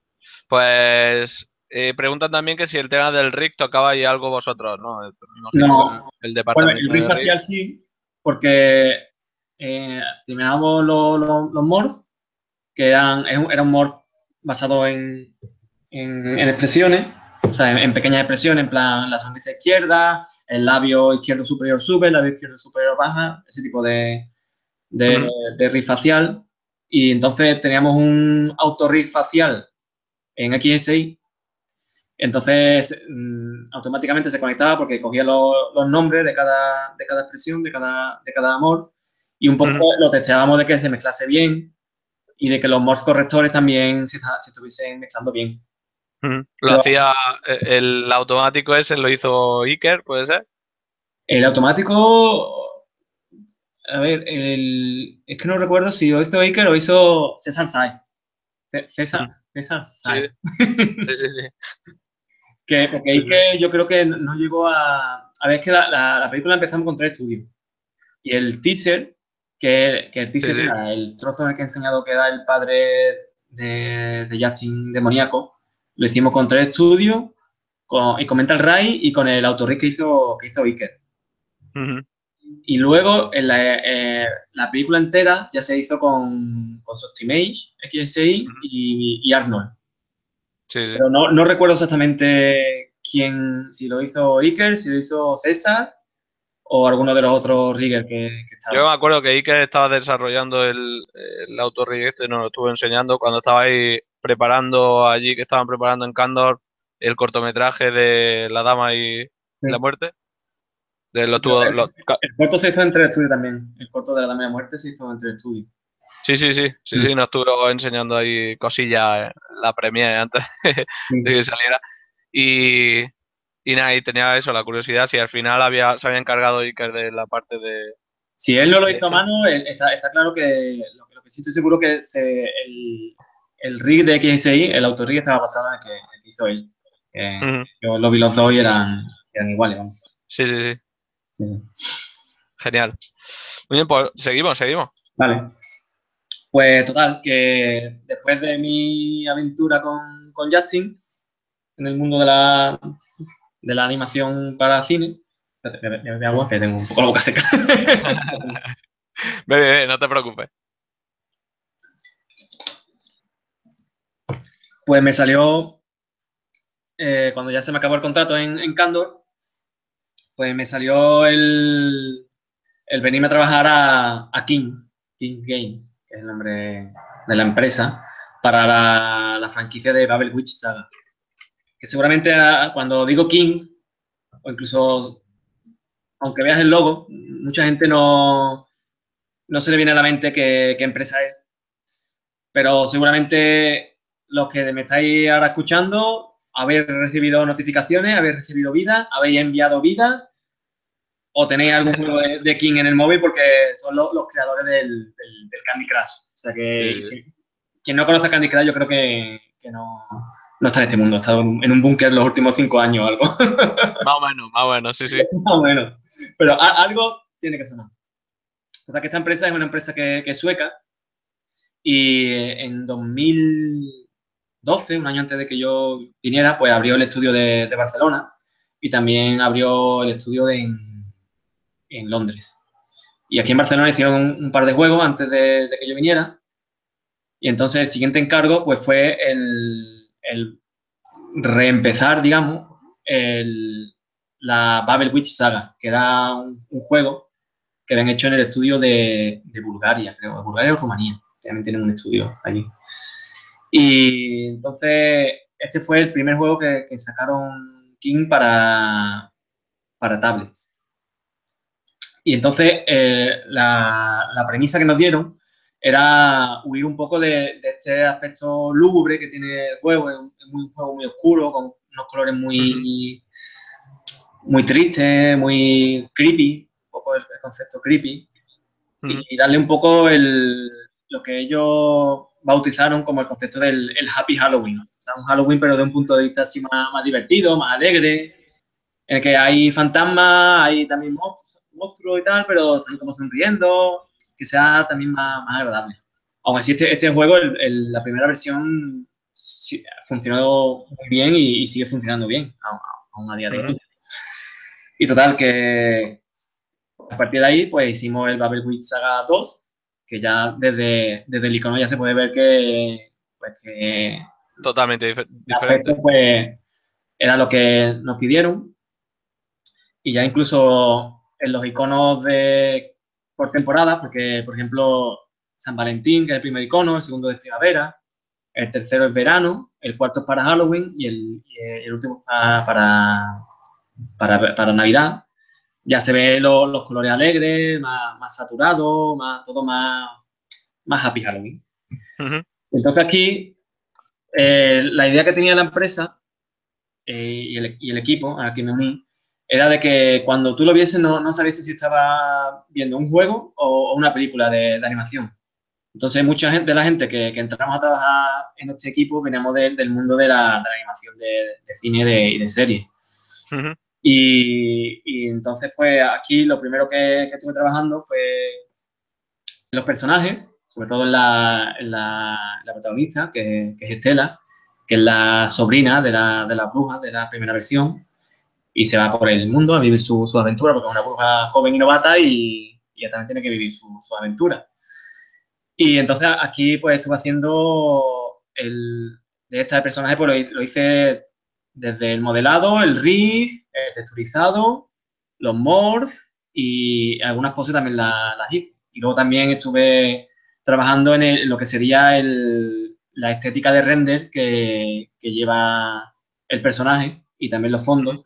Pues eh, preguntan también que si el tema del RIC tocaba ahí algo vosotros, ¿no? No, el, departamento. Bueno, el RIC facial sí, porque eh, terminamos los, los, morphs, que eran, era un morph basado en, en, expresiones, o sea, en, pequeñas expresiones, en plan la sonrisa izquierda, el labio izquierdo superior sube, el labio izquierdo superior baja, ese tipo de, de, de facial. Y entonces teníamos un autorrig facial en XSI. Entonces, mm, automáticamente se conectaba porque cogía los, nombres de cada, de cada expresión, de cada, de cada amor, y un poco lo testeábamos de que se mezclase bien y de que los morphs correctores también se, estuviesen mezclando bien. Lo hacía eh, el automático ese, lo hizo Iker, ¿puede ser? El automático, a ver, el, es que no recuerdo si lo hizo Iker o hizo César Saiz. César, César Saiz. Sí, sí, sí. Que, porque Iker yo creo que no llegó a... A ver, es que la, la, película empezamos con tres estudios. Y el teaser, que, que el teaser era el trozo en el que he enseñado que era el padre de, de Justin demoníaco, lo hicimos con tres estudios, y comenta el Ray y con el autorric que hizo, que hizo Iker. Y luego en eh, la, película entera ya se hizo con, con Sostimage, XSI y, Arnold. Pero no, no, recuerdo exactamente quién, si lo hizo Iker, si lo hizo César o alguno de los otros riggers que, estaban. Yo me acuerdo que Iker estaba desarrollando el, el autorrig este, nos lo estuvo enseñando cuando estaba ahí preparando allí, que estaban preparando en Candor el cortometraje de La Dama y la Muerte. De el, corto se hizo entre estudios también. El corto de La Dama y la Muerte se hizo entre estudios. Sí, sí, sí, sí, sí, nos estuvo enseñando ahí cosillas la premiere antes de que saliera. Y, y nada, y tenía eso, la curiosidad, si al final había, se había encargado Iker de la parte de... Si él no lo hizo a mano, está, está claro que lo, que sí estoy seguro que se, el, el rig de XSI, el autorrig estaba basado en el que, hizo él. Yo lo vi los dos y eran, eran iguales, vamos. Sí, sí, sí, Genial. Muy bien, pues seguimos, seguimos. Vale. Pues total, que después de mi aventura con, con Justin en el mundo de la, de la animación para cine, me agua que tengo un poco la boca seca. Bebe, bebe, no te preocupes. Pues me salió, eh, cuando ya se me acabó el contrato en, en Candor, pues me salió el, el venirme a trabajar a, King, King Games, es el nombre de la empresa, para la, franquicia de Babel Witch Saga. Que seguramente ah, cuando digo King, o incluso aunque veas el logo, mucha gente no, no se le viene a la mente qué, qué empresa es. Pero seguramente los que me estáis ahora escuchando, habéis recibido notificaciones, habéis recibido vida, habéis enviado vida o tenéis algún juego de, King en el móvil porque son los, creadores del, Candy Crush. O sea que, quien no conoce Candy Crush yo creo que, no, está en este mundo, ha estado en un búnker los últimos cinco años o algo. Más o menos, más o menos, sí, sí. Más o menos. Pero algo tiene que sonar. O sea que esta empresa es una empresa que, que es sueca y en 2000 12, un año antes de que yo viniera, pues abrió el estudio de, Barcelona y también abrió el estudio en, Londres. Y aquí en Barcelona hicieron un, par de juegos antes de, que yo viniera. Y entonces el siguiente encargo pues fue el, reempezar, digamos, la Babel Witch Saga, que era un, juego que habían hecho en el estudio de, de Bulgaria, creo, de Bulgaria o Rumanía. También tienen un estudio allí. Y entonces, este fue el primer juego que, sacaron King para, para tablets. Y entonces, eh, la, premisa que nos dieron era huir un poco de, este aspecto lúgubre que tiene el juego. Es un, juego muy oscuro, con unos colores muy, muy tristes, muy creepy, un poco el, concepto creepy. Y darle un poco el, lo que ellos bautizaron como el concepto del Happy Halloween. O sea, un Halloween pero de un punto de vista así más, divertido, más alegre, en el que hay fantasmas, hay también monstruos, y tal, pero están como sonriendo, que sea también más, agradable. Aún así, este, este juego, la primera versión funcionó muy bien y, sigue funcionando bien, aún, a día de hoy. Y total, que a partir de ahí, pues hicimos el Babel Witch Saga 2, que ya desde, desde el icono ya se puede ver que, pues totalmente diferente. pues era lo que nos pidieron y ya incluso en los iconos de por temporada, porque por ejemplo San Valentín, que es el primer icono, el segundo es primavera, el tercero es verano, el cuarto es para Halloween y el, último para, para, para, Navidad. Ya se ve los colores alegres, más, más saturados, más, todo más, más happy Halloween. Entonces aquí, eh, la idea que tenía la empresa eh, y, el, equipo a que me uní, era de que cuando tú lo vieses no, no sabías si estaba viendo un juego o, una película de, animación. Entonces, mucha gente, de la gente que, entramos a trabajar en este equipo veníamos del mundo de la, animación de, cine y de serie. y, entonces, pues aquí lo primero que, estuve trabajando fue los personajes, sobre todo en la, la, protagonista, que, es Estela, que es la sobrina de la, de la bruja de la primera versión, y se va por el mundo a vivir su, su aventura, porque es una bruja joven y novata y, y también tiene que vivir su, su, aventura. Y entonces aquí pues estuve haciendo el, de este personaje, pues lo, hice desde el modelado, el rig, el texturizado, los morphs y algunas poses también las, hice. Y luego también estuve trabajando en, lo que sería el, la estética de render que, que lleva el personaje y también los fondos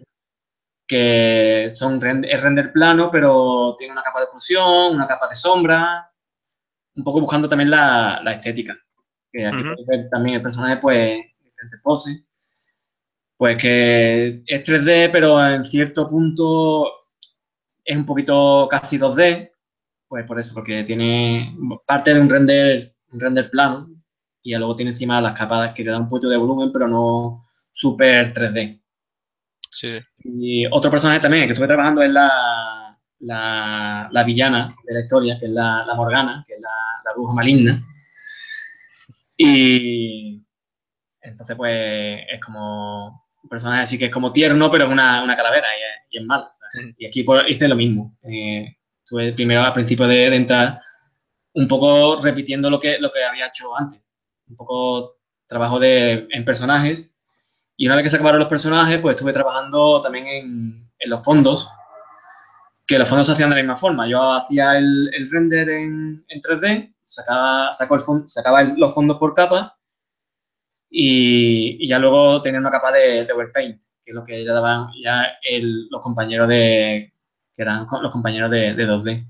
que son es render plano, pero tiene una capa de oclusión, una capa de sombra, un poco buscando también la, estética. Que aquí ver también el personaje, pues, diferentes poses. Pues que es 3D, pero en cierto punto es un poquito casi 2D, pues por eso, porque tiene parte de un render, un render plano y luego tiene encima las capas que le dan un poquito de volumen, pero no súper 3D. Y otro personaje también que estuve trabajando es la, la, villana de la historia, que es la, Morgana, que es la, bruja maligna. Y entonces, pues, es como un personaje así que es como tierno, pero es una, una calavera y es, y mal. Y aquí pues, hice lo mismo. Eh, estuve primero al principio de, entrar un poco repitiendo lo que, lo que había hecho antes. Un poco trabajo de, en personajes y una vez que se acabaron los personajes, pues estuve trabajando también en, en los fondos, que los fondos se hacían de la misma forma. Yo hacía el, el render en, en, 3D, sacaba, saco el sacaba los fondos por capa y, y, ya luego tenía una capa de, de overpaint, que es lo que ya daban ya el, los compañeros de que eran los compañeros de, de 2D.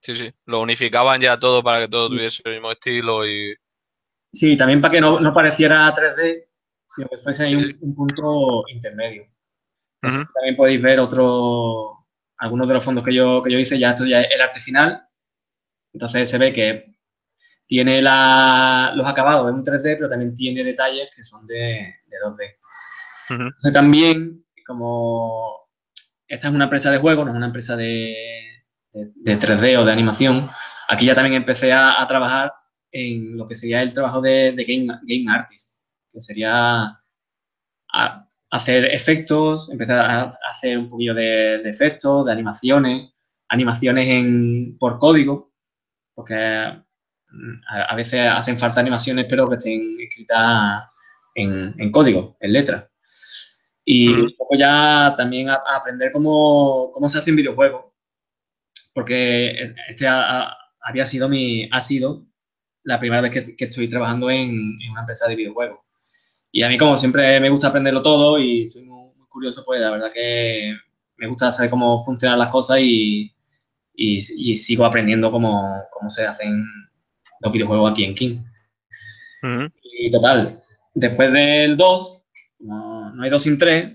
Sí, sí, lo unificaban ya todo para que todo tuviese el mismo estilo y... Sí, también para que no, no pareciera 3D, sino que fuese ahí un, punto intermedio. También podéis ver otro, algunos de los fondos que yo, que yo hice, ya esto ya es el arte final. Entonces se ve que tiene los acabados de un 3D, pero también tiene detalles que son de, 2D. Entonces también, como esta es una empresa de juegos, no es una empresa de, 3D o de animación, aquí ya también empecé a, trabajar en lo que sería el trabajo de, game, game artist que sería hacer efectos, empezar a hacer un poquillo de, efectos, de animaciones, animaciones en, por código, porque mm, a, veces hacen falta animaciones, pero que estén escritas en, código, en letra. Y un poco ya también a, aprender cómo, se hace un videojuego, porque este había sido mi, ha sido la primera vez que, estoy trabajando en, en, una empresa de videojuegos. Y a mí, como siempre, me gusta aprenderlo todo y soy muy, curioso, pues la verdad que me gusta saber cómo funcionan las cosas y, y, sigo aprendiendo cómo, cómo, se hacen los videojuegos aquí en King. Y total, después del 2, no, no, hay 2 sin 3,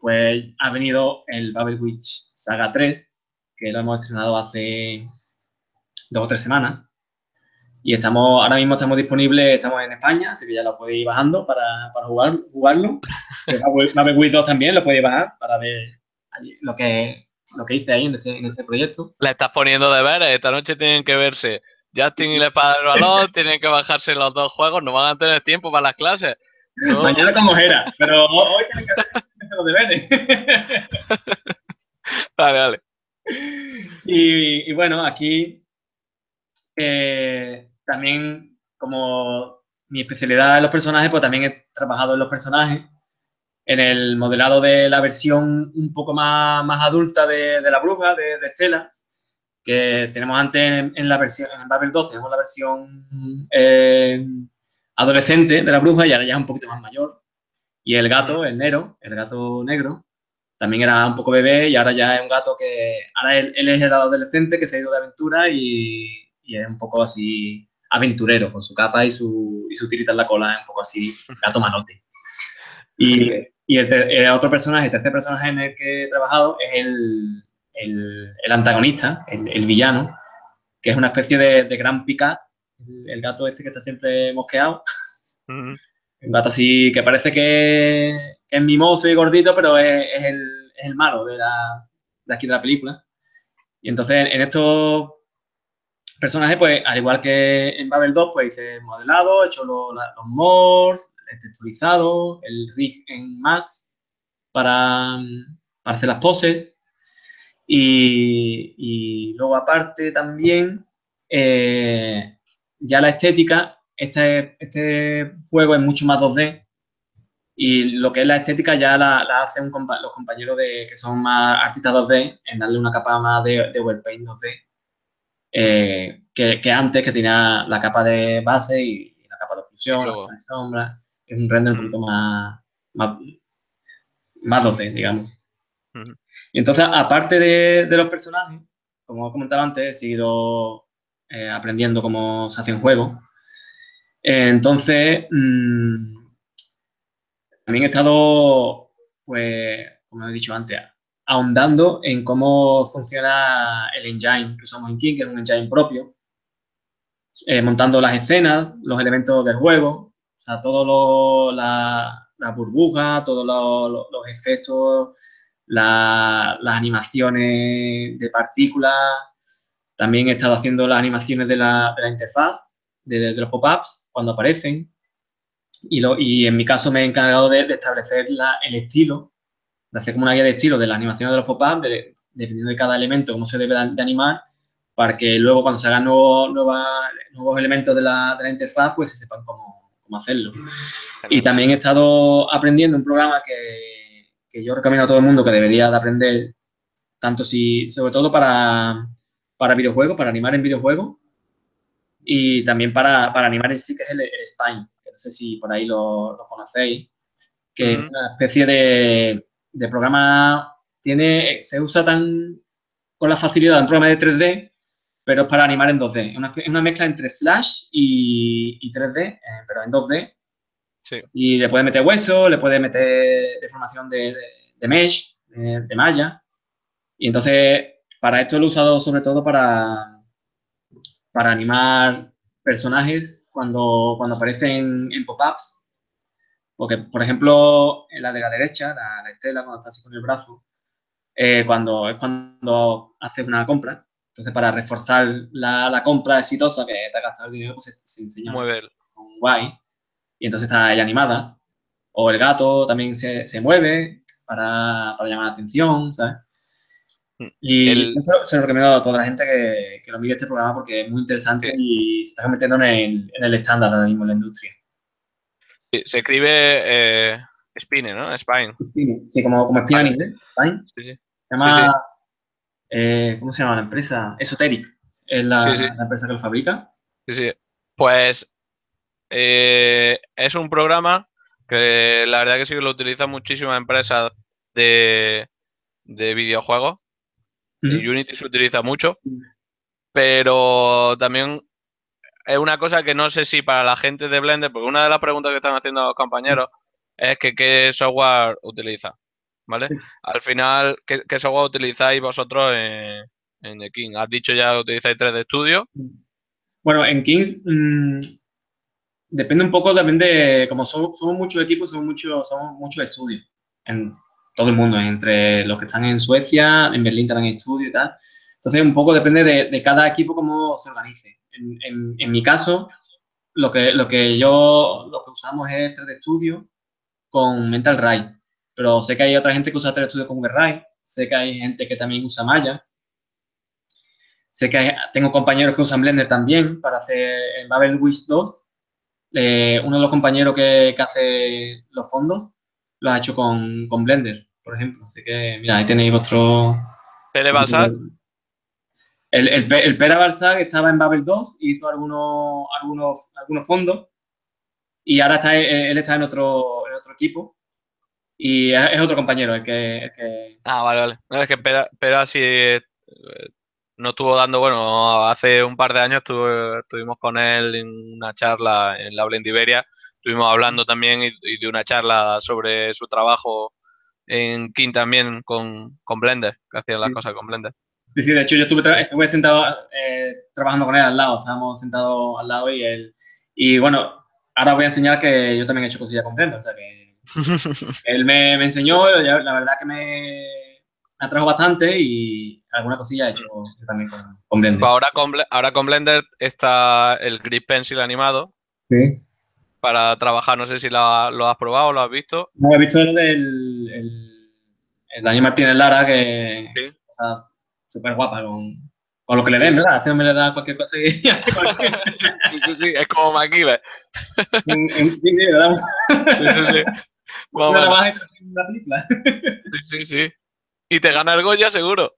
pues ha venido el Babel Witch Saga 3, que lo hemos estrenado hace dos o tres semanas. Y estamos, ahora mismo estamos disponibles, estamos en España, así que ya lo podéis ir bajando para, para jugar, jugarlo. Mave Wii 2 también lo podéis bajar para ver lo que, lo que hice ahí en este, en este proyecto. Le estás poniendo deberes, esta noche tienen que verse Justin y la espada del balón, tienen que bajarse los dos juegos, no van a tener tiempo para las clases. Mañana como era, pero hoy tienen que hacer los deberes. vale, vale. Y, y bueno, aquí también, como mi especialidad en los personajes, pues también he trabajado en los personajes. En el modelado de la versión un poco más, más adulta de, de la bruja, de, de, Estela, que tenemos antes en, la versión, en Babel 2 tenemos la versión eh, adolescente de la bruja y ahora ya es un poquito más mayor. Y el gato, el Nero, el gato negro, también era un poco bebé y ahora ya es un gato que, ahora él, es el adolescente que se ha ido de aventura y, y, es un poco así aventurero, con su capa y su, y su tirita en la cola, es un poco así, gato manote. Y, y el, otro personaje, el tercer personaje en el que he trabajado es el, el, el antagonista, el, villano, que es una especie de, de gran picat, el, gato este que está siempre mosqueado. Un gato así que parece que, es mimoso y gordito, pero es, el, es el, malo de, la, de aquí de la película. Y entonces en estos personajes, pues al igual que en Babel 2, pues hice modelado, he hecho los, los morphs, texturizado, el rig en Max para, hacer las poses. Y, luego aparte también, eh, ya la estética, este, este juego es mucho más 2D y lo que es la estética ya la, la hacen los compañeros de, que son más artistas 2D en darle una capa más de, de Overpaint 2D eh, que, que, antes que tenía la capa de base y, la capa de occlusión, la capa de sombra. Es un render un poquito más, más, más 2D, digamos. Y entonces, aparte de, de, los personajes, como comentaba antes, he seguido eh, aprendiendo cómo se hacen juegos. Eh, entonces, mmm, también he estado, pues, como he dicho antes, ahondando en cómo funciona el engine que usamos en King, que es un engine propio, eh, montando las escenas, los elementos del juego, o sea, todo la, burbuja, todos los, efectos, la, las animaciones de partículas, también he estado haciendo las animaciones de la, interfaz, de, los pop-ups, cuando aparecen. Y, en mi caso me he encargado de, establecer el estilo, de hacer como una guía de estilo de las animaciones de los pop-ups, de, dependiendo de cada elemento, cómo se debe de, animar, para que luego cuando se hagan nuevos, nuevos elementos de la, de la, interfaz, pues se sepan cómo, cómo hacerlo. Y también he estado aprendiendo un programa que, que yo recomiendo a todo el mundo que debería de aprender, tanto si, sobre todo para, para videojuegos, para animar en videojuegos y también para, para animar en sí, que es el, el Spine, que no sé si por ahí lo, lo conocéis, que uh -huh. es una especie de, de, programa, tiene, se usa tan con la facilidad de un programa de 3D, pero es para animar en 2D. Es una, una mezcla entre Flash y, y 3D, eh, pero en 2D. Sí. Y le puedes meter hueso, le puedes meter deformación de, de, de mesh, de, de malla. Y entonces para esto lo he usado sobre todo para, para animar personajes cuando, cuando aparecen en pop-ups. Porque, por ejemplo, en la de la derecha, la, la estela, cuando está así con el brazo, eh, cuando, es cuando haces una compra. Entonces, para reforzar la, la compra exitosa que te ha gastado el dinero, pues se, se enseña Mover. con guay. Y entonces está ella animada. O el gato también se, se mueve para, para llamar la atención, ¿sabes? Y el... eso se lo recomiendo a toda la gente que, que lo mire este programa porque es muy interesante sí. y se está convirtiendo en el, en el estándar ahora mismo en la industria. Sí, se escribe eh, Spine, ¿no? Spine. Spine. Sí, como, como Spine en inglés. Spine. Sí, sí. Se llama. Eh, ¿Cómo se llama la empresa? Esoteric. Es la, la, empresa que lo fabrica. Sí, sí. Pues eh, es un programa que la verdad que sí que lo utilizan muchísimas empresas de, de videojuegos Mm -hmm. Unity se utiliza mucho, pero también es una cosa que no sé si para la gente de Blender, porque una de las preguntas que están haciendo los compañeros es que qué software utiliza, ¿vale? Sí. Al final, ¿qué, ¿qué, software utilizáis vosotros en, en The King? ¿Has dicho ya que utilizáis 3D Studio? Bueno, en Kings mmm, depende un poco también de, como somos, somos muchos equipos, somos muchos, somos muchos estudios. En, todo el mundo, entre los que están en Suecia, en Berlín también hay estudio y tal. Entonces, un poco depende de, de cada equipo cómo se organice. En, en, en, mi caso, lo que, lo que yo, lo que usamos es 3D Studio con Mental Ray. Pero sé que hay otra gente que usa 3D Studio con VRay, sé que hay gente que también usa Maya. Sé que hay, tengo compañeros que usan Blender también para hacer el Babel Wish 2. Eh, uno de los compañeros que, que hace los fondos lo ha hecho con, con Blender por ejemplo. Así que, mira, ahí tenéis vuestro... ¿Pele Balsar? El, el, Pe- el Pera Balzac estaba en Babel 2 y hizo algunos, algunos, algunos fondos y ahora está, él está en otro, en otro equipo y es, es otro compañero el que, el que- Ah, vale, vale. No, es que Pera, Pera sí eh, no estuvo dando, bueno, hace un par de años estuve- estuvimos con él en una charla en la Blendiveria, estuvimos hablando también y, y de una charla sobre su trabajo en King también con, con Blender, que hacían las Sí. cosas con Blender. Sí, de hecho yo estuve, estuve sentado eh, trabajando con él al lado, estábamos sentados al lado y él... Y bueno, ahora voy a enseñar que yo también he hecho cosillas con Blender, o sea que él me, me enseñó, la verdad que me, me atrajo bastante y alguna cosilla he hecho también con, con Blender. Pues ahora con, ahora con Blender está el Grip Pencil animado Sí. para trabajar, no sé si lo, ha- lo has probado o lo has visto. No, he visto lo del el, el Dani Martínez Lara, que Sí. o sea, súper guapa con, con lo que le den, ¿verdad? Este hombre le da cualquier cosa y. Sí, sí, sí, es como en, sí, sí, damos Sí, sí, sí. Una navaja y una. Sí, sí, sí. Y te gana el Goya seguro.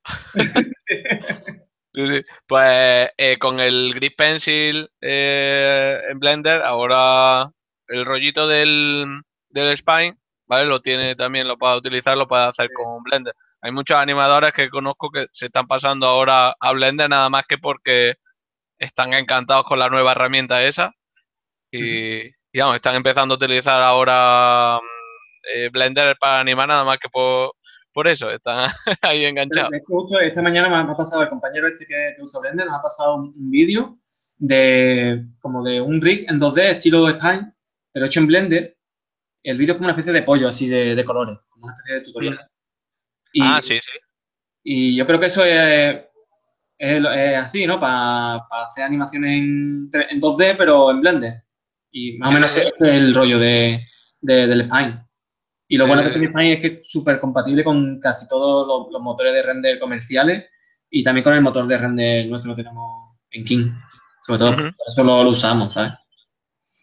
Sí, sí. Pues eh, con el Grip Pencil eh, en Blender, ahora el rollito del, del Spine, ¿vale? Lo tiene también, lo puede utilizar, lo puede hacer con Blender. Hay muchos animadores que conozco que se están pasando ahora a Blender nada más que porque están encantados con la nueva herramienta esa. Y, vamos, están empezando a utilizar ahora mm, eh, Blender para animar nada más que por, por eso. Están ahí enganchados. Justo esta mañana me ha, me ha pasado el compañero este que, que usa Blender, nos ha pasado un, un vídeo de como de un rig en 2D estilo Spine, pero hecho en Blender. El vídeo es como una especie de pollo así de, de colores, como una especie de tutorial. Y, Ah, sí, sí. y yo creo que eso es, es, lo- es así, ¿no? Para hacer animaciones en, en 2D, pero en Blender. Y más o menos ese es el rollo de, de- del Spine. Y lo bueno que Eh. tiene Spine es que es súper compatible con casi todos los, los motores de render comerciales y también con el motor de render nuestro que tenemos en King. Sobre todo, por eso lo, lo usamos, ¿sabes?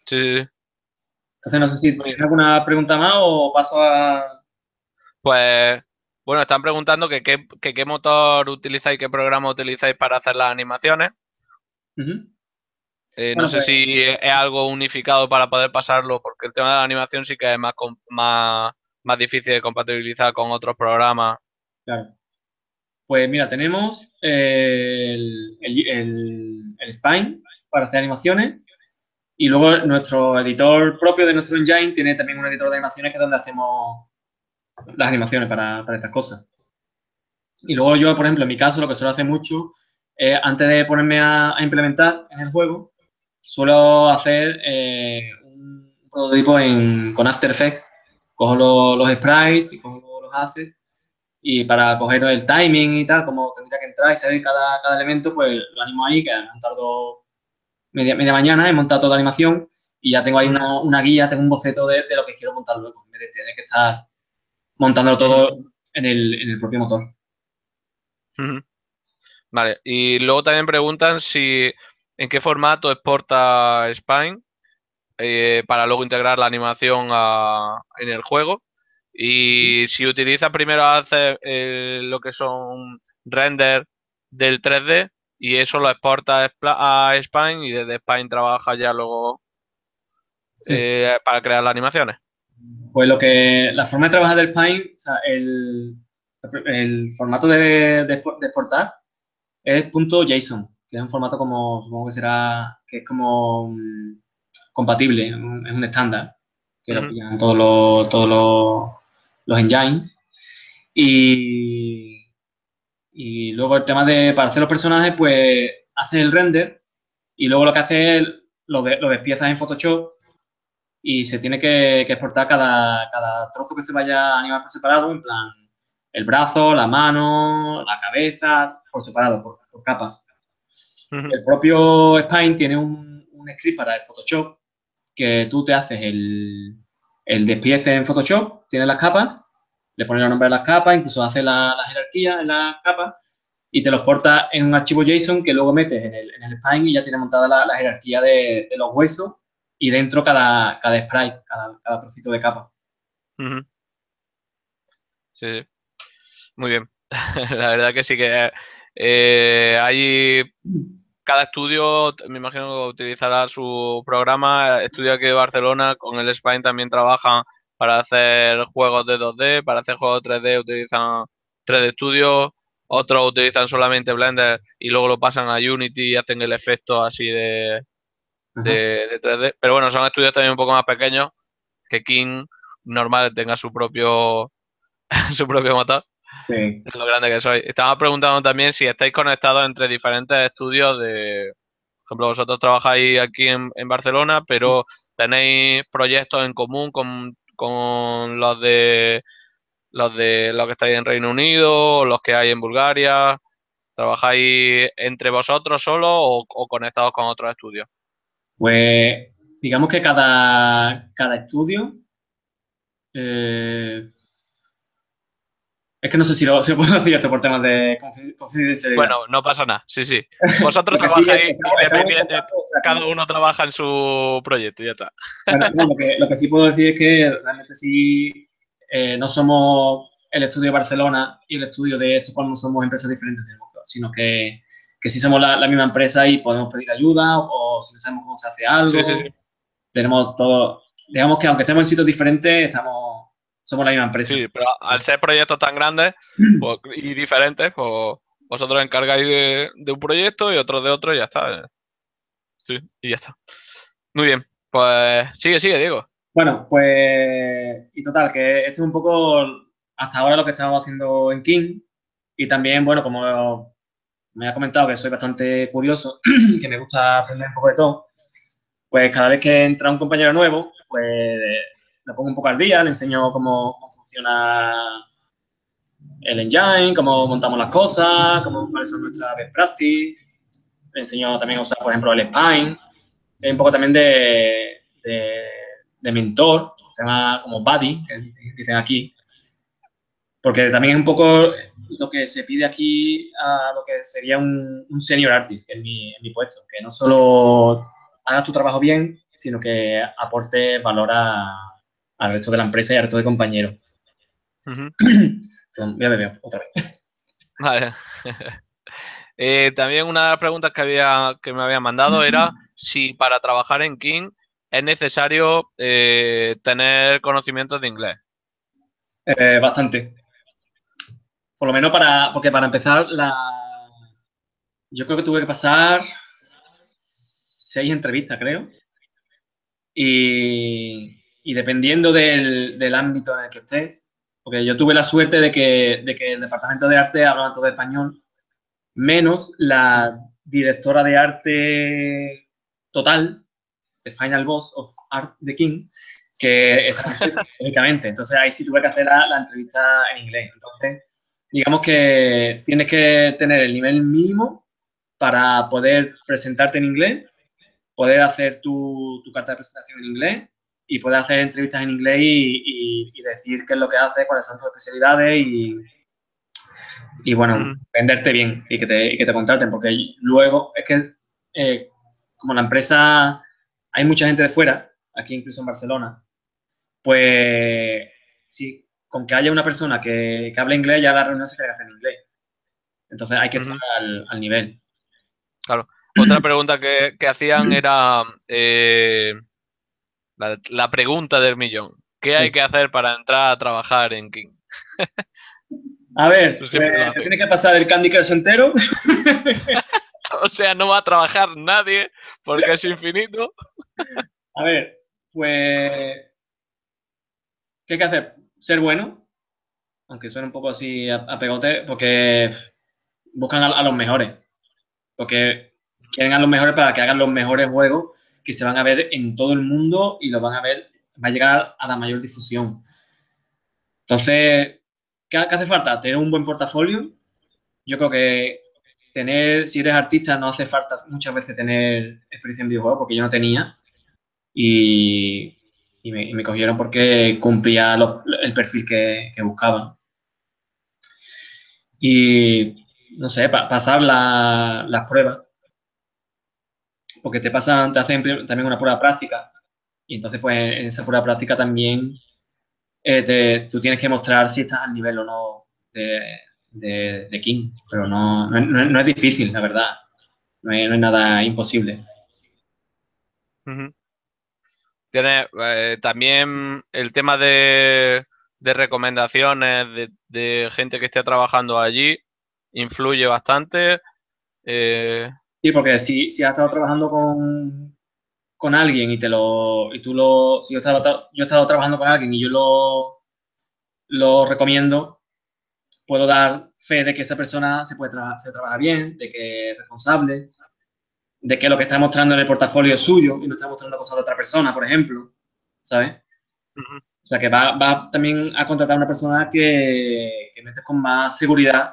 Sí. Entonces, no sé si tienes alguna pregunta más o paso a... Pues, bueno, están preguntando que qué, que qué motor utilizáis, qué programa utilizáis para hacer las animaciones. Eh, Bueno, no sé pues- si es algo unificado para poder pasarlo, porque el tema de la animación sí que es más, com- más, más difícil de compatibilizar con otros programas. Claro. Pues mira, tenemos el, el, el- el Spine para hacer animaciones y luego nuestro editor propio de nuestro engine tiene también un editor de animaciones que es donde hacemos las animaciones para, para estas cosas. Y luego yo, por ejemplo, en mi caso, lo que suelo hacer mucho es, antes de ponerme a, implementar en el juego, suelo hacer eh, un prototipo en, con After Effects. Cojo lo- los sprites y cojo lo- los assets y para coger el timing y tal, como tendría que entrar y salir cada, cada elemento, pues lo animo ahí, que han tardado media, media mañana en montar toda la animación y ya tengo ahí una, una guía, tengo un boceto de, de lo que quiero montar luego, en vez de tener que estar montándolo todo en el, en el propio motor. Vale, y luego también preguntan si en qué formato exporta Spine eh, para luego integrar la animación a- en el juego. Y si utiliza primero hacer eh, lo que son render del 3D y eso lo exporta a Spine y desde Spine trabaja ya luego Sí. eh, para crear las animaciones. Pues lo que, la forma de trabajar del Pine, o sea, el, el formato de, de, de exportar es .json, que es un formato como, supongo que será, que es como mm, compatible, es un es un estándar, que lo pillan todos los, todos los, los engines. Y, y luego el tema de, para hacer los personajes, pues hace el render y luego lo que hace es lo, de, lo despiezas en Photoshop y se tiene que, que exportar cada, cada trozo que se vaya a animar por separado, en plan el brazo, la mano, la cabeza, por separado, por, por capas. El propio Spine tiene un, un script para el Photoshop que tú te haces el, el despiece en Photoshop, tienes las capas, le pones el nombre de las capas, incluso hace la, la jerarquía en las capas y te los porta en un archivo JSON que luego metes en el, en el Spine y ya tiene montada la, la jerarquía de, de los huesos y dentro cada, cada sprite, cada, trocito de capa. Sí. Muy bien. La verdad que sí que Eh, hay cada estudio, me imagino que utilizará su programa. Estudio aquí de Barcelona, con el Spine también trabajan para hacer juegos de 2D, para hacer juegos 3D utilizan 3D Studio, otros utilizan solamente Blender y luego lo pasan a Unity y hacen el efecto así de, de, 3D. Pero bueno, son estudios también un poco más pequeños que King normal tenga su propio su propio motor. Sí. lo grande que soy. Estaba preguntando también si estáis conectados entre diferentes estudios de, por ejemplo, vosotros trabajáis aquí en, Barcelona, pero tenéis proyectos en común con, con los de los de los que estáis en Reino Unido, los que hay en Bulgaria. ¿Trabajáis entre vosotros solo o, conectados con otros estudios? Pues digamos que cada, cada estudio eh, es que no sé si lo, puedo decir esto por temas de confidencialidad. Bueno, no pasa nada. Sí, sí. Vosotros trabajáis cada uno trabaja en su proyecto y ya está. lo, que, sí puedo decir es que realmente sí eh, no somos el estudio de Barcelona y el estudio de esto cuando somos empresas diferentes, sino que, que sí somos la, misma empresa y podemos pedir ayuda o si no sabemos cómo se hace algo. Sí, sí, tenemos todo. Digamos que aunque estemos en sitios diferentes, estamos somos la misma empresa. Sí, pero al ser proyectos tan grandes pues, y diferentes, pues vosotros encargáis de, un proyecto y otros de otro y ya está. Sí, y ya está. Muy bien, pues sigue, sigue, Diego. Bueno, pues y total, que esto es un poco hasta ahora lo que estamos haciendo en King y también, bueno, como me ha comentado que soy bastante curioso, que me gusta aprender un poco de todo, pues cada vez que entra un compañero nuevo, pues le pongo un poco al día, le enseño cómo, funciona el engine, cómo montamos las cosas, cómo, cuáles son nuestras best practices. Le enseño también a usar, por ejemplo, el Spine. Hay un poco también de, de, mentor, se llama como buddy, dicen aquí. Porque también es un poco lo que se pide aquí a lo que sería un, un senior artist, que es mi, mi puesto. Que no solo hagas tu trabajo bien, sino que aporte valor a, al resto de la empresa y al resto de compañeros. ya me veo, otra vez. Vale. Eh, también una de las preguntas que, había, que me habían mandado era si para trabajar en King es necesario eh, tener conocimientos de inglés. Eh, bastante. Por lo menos para, porque para empezar, la, yo creo que tuve que pasar seis entrevistas, creo. Y, y dependiendo del, ámbito en el que estés, porque yo tuve la suerte de que, el departamento de arte hablaba todo español, menos la directora de arte total, de Final Boss of Art the King, que está lógicamente. Entonces ahí sí tuve que hacer la, entrevista en inglés. Entonces, digamos que tienes que tener el nivel mínimo para poder presentarte en inglés, poder hacer tu, tu carta de presentación en inglés y puedes hacer entrevistas en inglés y, decir qué es lo que haces, cuáles son tus especialidades y, bueno, mm. venderte bien y que, te, y que te contraten, porque luego es que eh, como la empresa hay mucha gente de fuera, aquí incluso en Barcelona, pues sí, con que haya una persona que, que hable inglés, ya la reunión se tiene que hacer en inglés. Entonces hay que estar al, nivel. Claro. Otra pregunta que, hacían era, eh, la, pregunta del millón. ¿Qué hay que hacer para entrar a trabajar en King? A ver, eh, te tiene que pasar el Candy Crush entero. o sea, no va a trabajar nadie porque es infinito. a ver, pues. ¿Qué hay que hacer? Ser bueno. Aunque suene un poco así a, pegote, porque buscan a, los mejores. Porque quieren a los mejores para que hagan los mejores juegos que se van a ver en todo el mundo y lo van a ver, va a llegar a la mayor difusión. Entonces, ¿qué, hace falta? Tener un buen portafolio. Yo creo que tener, si eres artista, no hace falta muchas veces tener experiencia en videojuegos, porque yo no tenía. Y, me, cogieron porque cumplía el perfil que, buscaban. Y, no sé, pasar las pruebas porque te pasan, te hacen también una prueba práctica y entonces pues en esa prueba práctica también eh, tú tienes que mostrar si estás al nivel o no de, de, King, pero no, no, es difícil, la verdad. No es, nada imposible. Tiene eh, también el tema de, recomendaciones de, gente que esté trabajando allí, influye bastante. Eh, sí, porque si, si has estado trabajando con, con alguien y te lo y tú lo si yo he estado, yo he estado trabajando con alguien y yo lo lo recomiendo puedo dar fe de que esa persona se puede se trabaja bien de que es responsable de que lo que está mostrando en el portafolio es suyo y no está mostrando cosas de otra persona por ejemplo sabes o sea que va, va, también a contratar a una persona que, que metes con más seguridad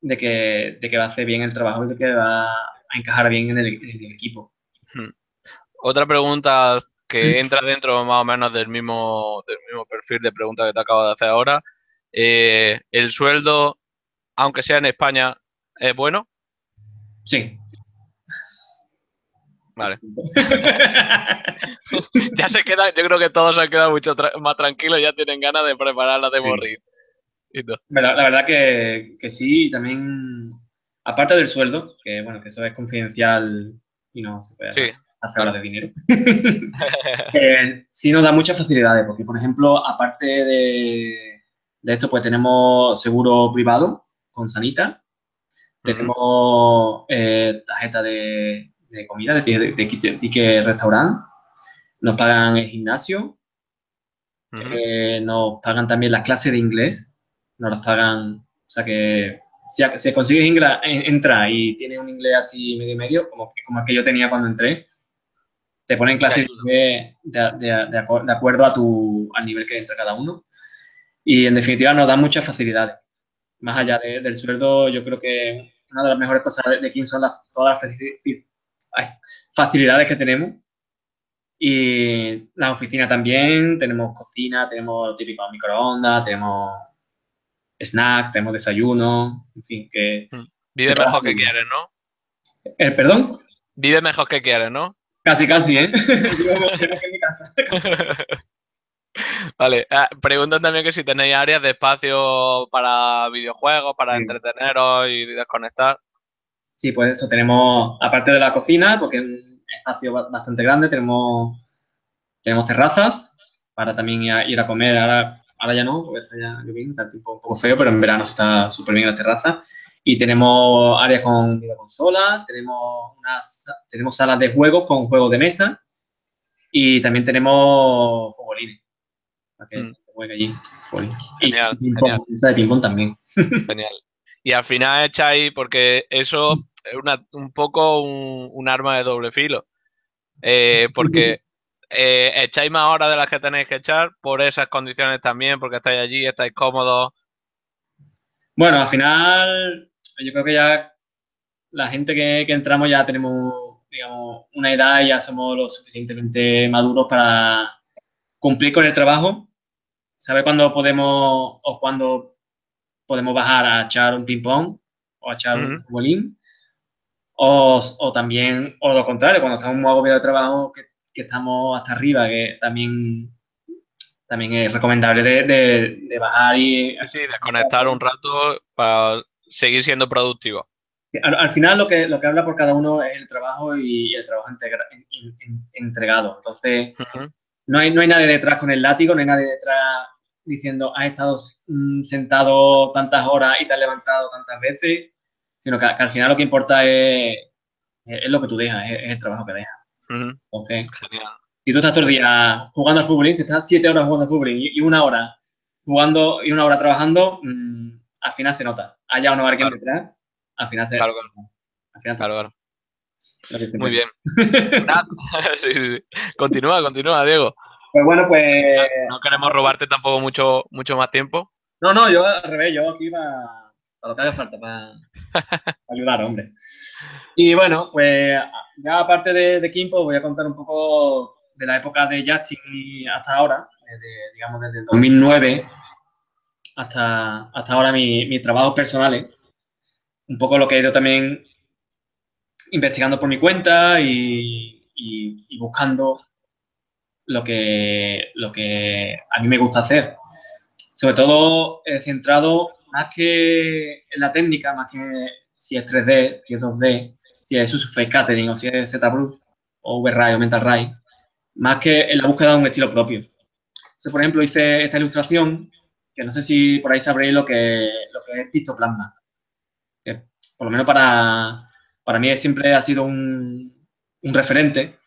de que, de que va a hacer bien el trabajo y de que va a encajar bien en el, en el equipo. Otra pregunta que entra dentro más o menos del mismo, del mismo perfil de pregunta que te acabo de hacer ahora. Eh, ¿El sueldo, aunque sea en España, es bueno? Sí. Vale. ya se queda, yo creo que todos se han quedado mucho más tranquilos, ya tienen ganas de preparar la de morir. La, verdad que, que, sí, y también, aparte del sueldo, que bueno, que eso es confidencial y no se puede sí hace hablar de dinero, eh, sí nos da muchas facilidades, porque, por ejemplo, aparte de, esto, pues tenemos seguro privado con Sanita, tenemos eh, tarjeta de, comida, de, ticket restaurante, nos pagan el gimnasio, eh, nos pagan también las clases de inglés, nos las pagan, o sea que si, si consigues entrar y tienes un inglés así medio medio, como, como el que yo tenía cuando entré, te ponen clases de, de, acuerdo a tu, al nivel que entra cada uno. Y en definitiva nos dan muchas facilidades. Más allá del sueldo, yo creo que una de las mejores cosas de King son las, todas las facilidades que tenemos. Y la oficina también, tenemos cocina, tenemos lo típico microondas, tenemos snacks, tenemos desayuno, en fin, que... Mm. Vive mejor que quieres, ¿no? ¿El eh, perdón? Vive mejor que quieres, ¿no? Casi, casi, ¿eh? Vale, ah, preguntan también que si tenéis áreas de espacio para videojuegos, para entreteneros y desconectar. Sí, pues eso, tenemos, aparte de la cocina, porque es un espacio bastante grande, tenemos, tenemos terrazas para también ir a, comer. Ahora, ahora ya no, porque está ya lloviendo, está el tiempo un poco feo, pero en verano está súper bien la terraza. Y tenemos áreas con videoconsolas, tenemos, unas, tenemos salas de juegos con juegos de mesa y también tenemos futbolines. Para que mm. juegue allí. Genial, y genial. de ping-pong también. Genial. Y al final echáis, porque eso es una, un poco un, arma de doble filo. Eh, porque eh, echáis más horas de las que tenéis que echar por esas condiciones también, porque estáis allí, estáis cómodos. Bueno, al final yo creo que ya la gente que, entramos ya tenemos, digamos, una edad y ya somos lo suficientemente maduros para cumplir con el trabajo, saber cuándo podemos o cuándo podemos bajar a echar un ping-pong o a echar un bolín. O, también, o lo contrario, cuando estamos muy agobiados de trabajo, que, estamos hasta arriba, que también, también es recomendable de, bajar y... Sí, desconectar un rato para seguir siendo productivo. Al, final lo que, lo que habla por cada uno es el trabajo y el trabajo entregado. Entonces, no, hay, no hay nadie detrás con el látigo, no hay nadie detrás diciendo, has estado mm, sentado tantas horas y te has levantado tantas veces, sino que, al final lo que importa es, es, lo que tú dejas, es, el trabajo que dejas. Entonces, si tú estás todo el día jugando al fútbol, si estás siete horas jugando al fútbol y, una hora jugando y una hora trabajando, mm, al final se nota. Haya o no alguien detrás, al final se claro, claro. Muy bien. sí, sí, sí. Continúa, continúa, Diego. Pues bueno, pues. No, queremos robarte tampoco mucho, mucho más tiempo. No, no, yo al revés, yo aquí para, para lo que haga falta, para, ayudar, hombre. Y bueno, pues ya aparte de, de Kimpo, voy a contar un poco de la época de Justin hasta ahora, digamos desde el 2009 hasta, hasta ahora mis mi trabajos personales. Un poco lo que he ido también investigando por mi cuenta y, buscando lo que, lo que a mí me gusta hacer. Sobre todo he centrado más que en la técnica, más que si es 3D, si es 2D, si es Surface Catering o si es ZBrush o VRAI o MentalRAI, más que en la búsqueda de un estilo propio. Entonces, por ejemplo, hice esta ilustración, que no sé si por ahí sabréis lo que, es pictoplasma. Por lo menos para, para mí siempre ha sido un, un referente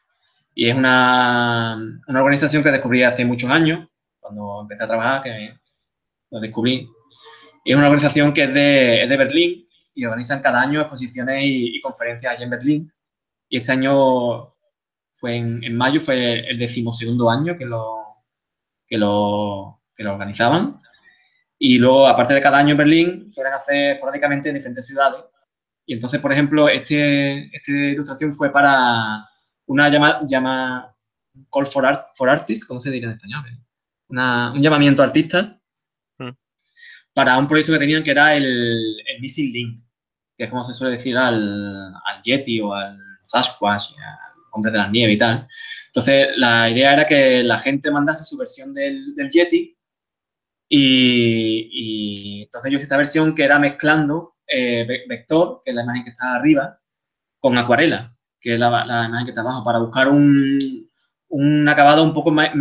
y es una, una, organización que descubrí hace muchos años, cuando empecé a trabajar, que lo descubrí. Y es una organización que es de, es de Berlín y organizan cada año exposiciones y, y, conferencias allí en Berlín. Y este año fue en, en mayo, fue el decimosegundo año que lo, que lo, que lo organizaban. Y luego, aparte de cada año en Berlín, suelen hacer esporádicamente en diferentes ciudades. Y entonces, por ejemplo, este, esta ilustración fue para una llama, llama call for, art, for artists, ¿cómo se diría en español? Una, un llamamiento a artistas mm. para un proyecto que tenían que era el, el, Missing Link, que es como se suele decir al, al Yeti o al Sasquatch, al Hombre de la Nieve y tal. Entonces, la idea era que la gente mandase su versión del, del Yeti y, y, entonces yo hice esta versión que era mezclando eh, vector, que es la imagen que está arriba, con acuarela que es la, la, imagen que está abajo, para buscar un, un acabado un poco me,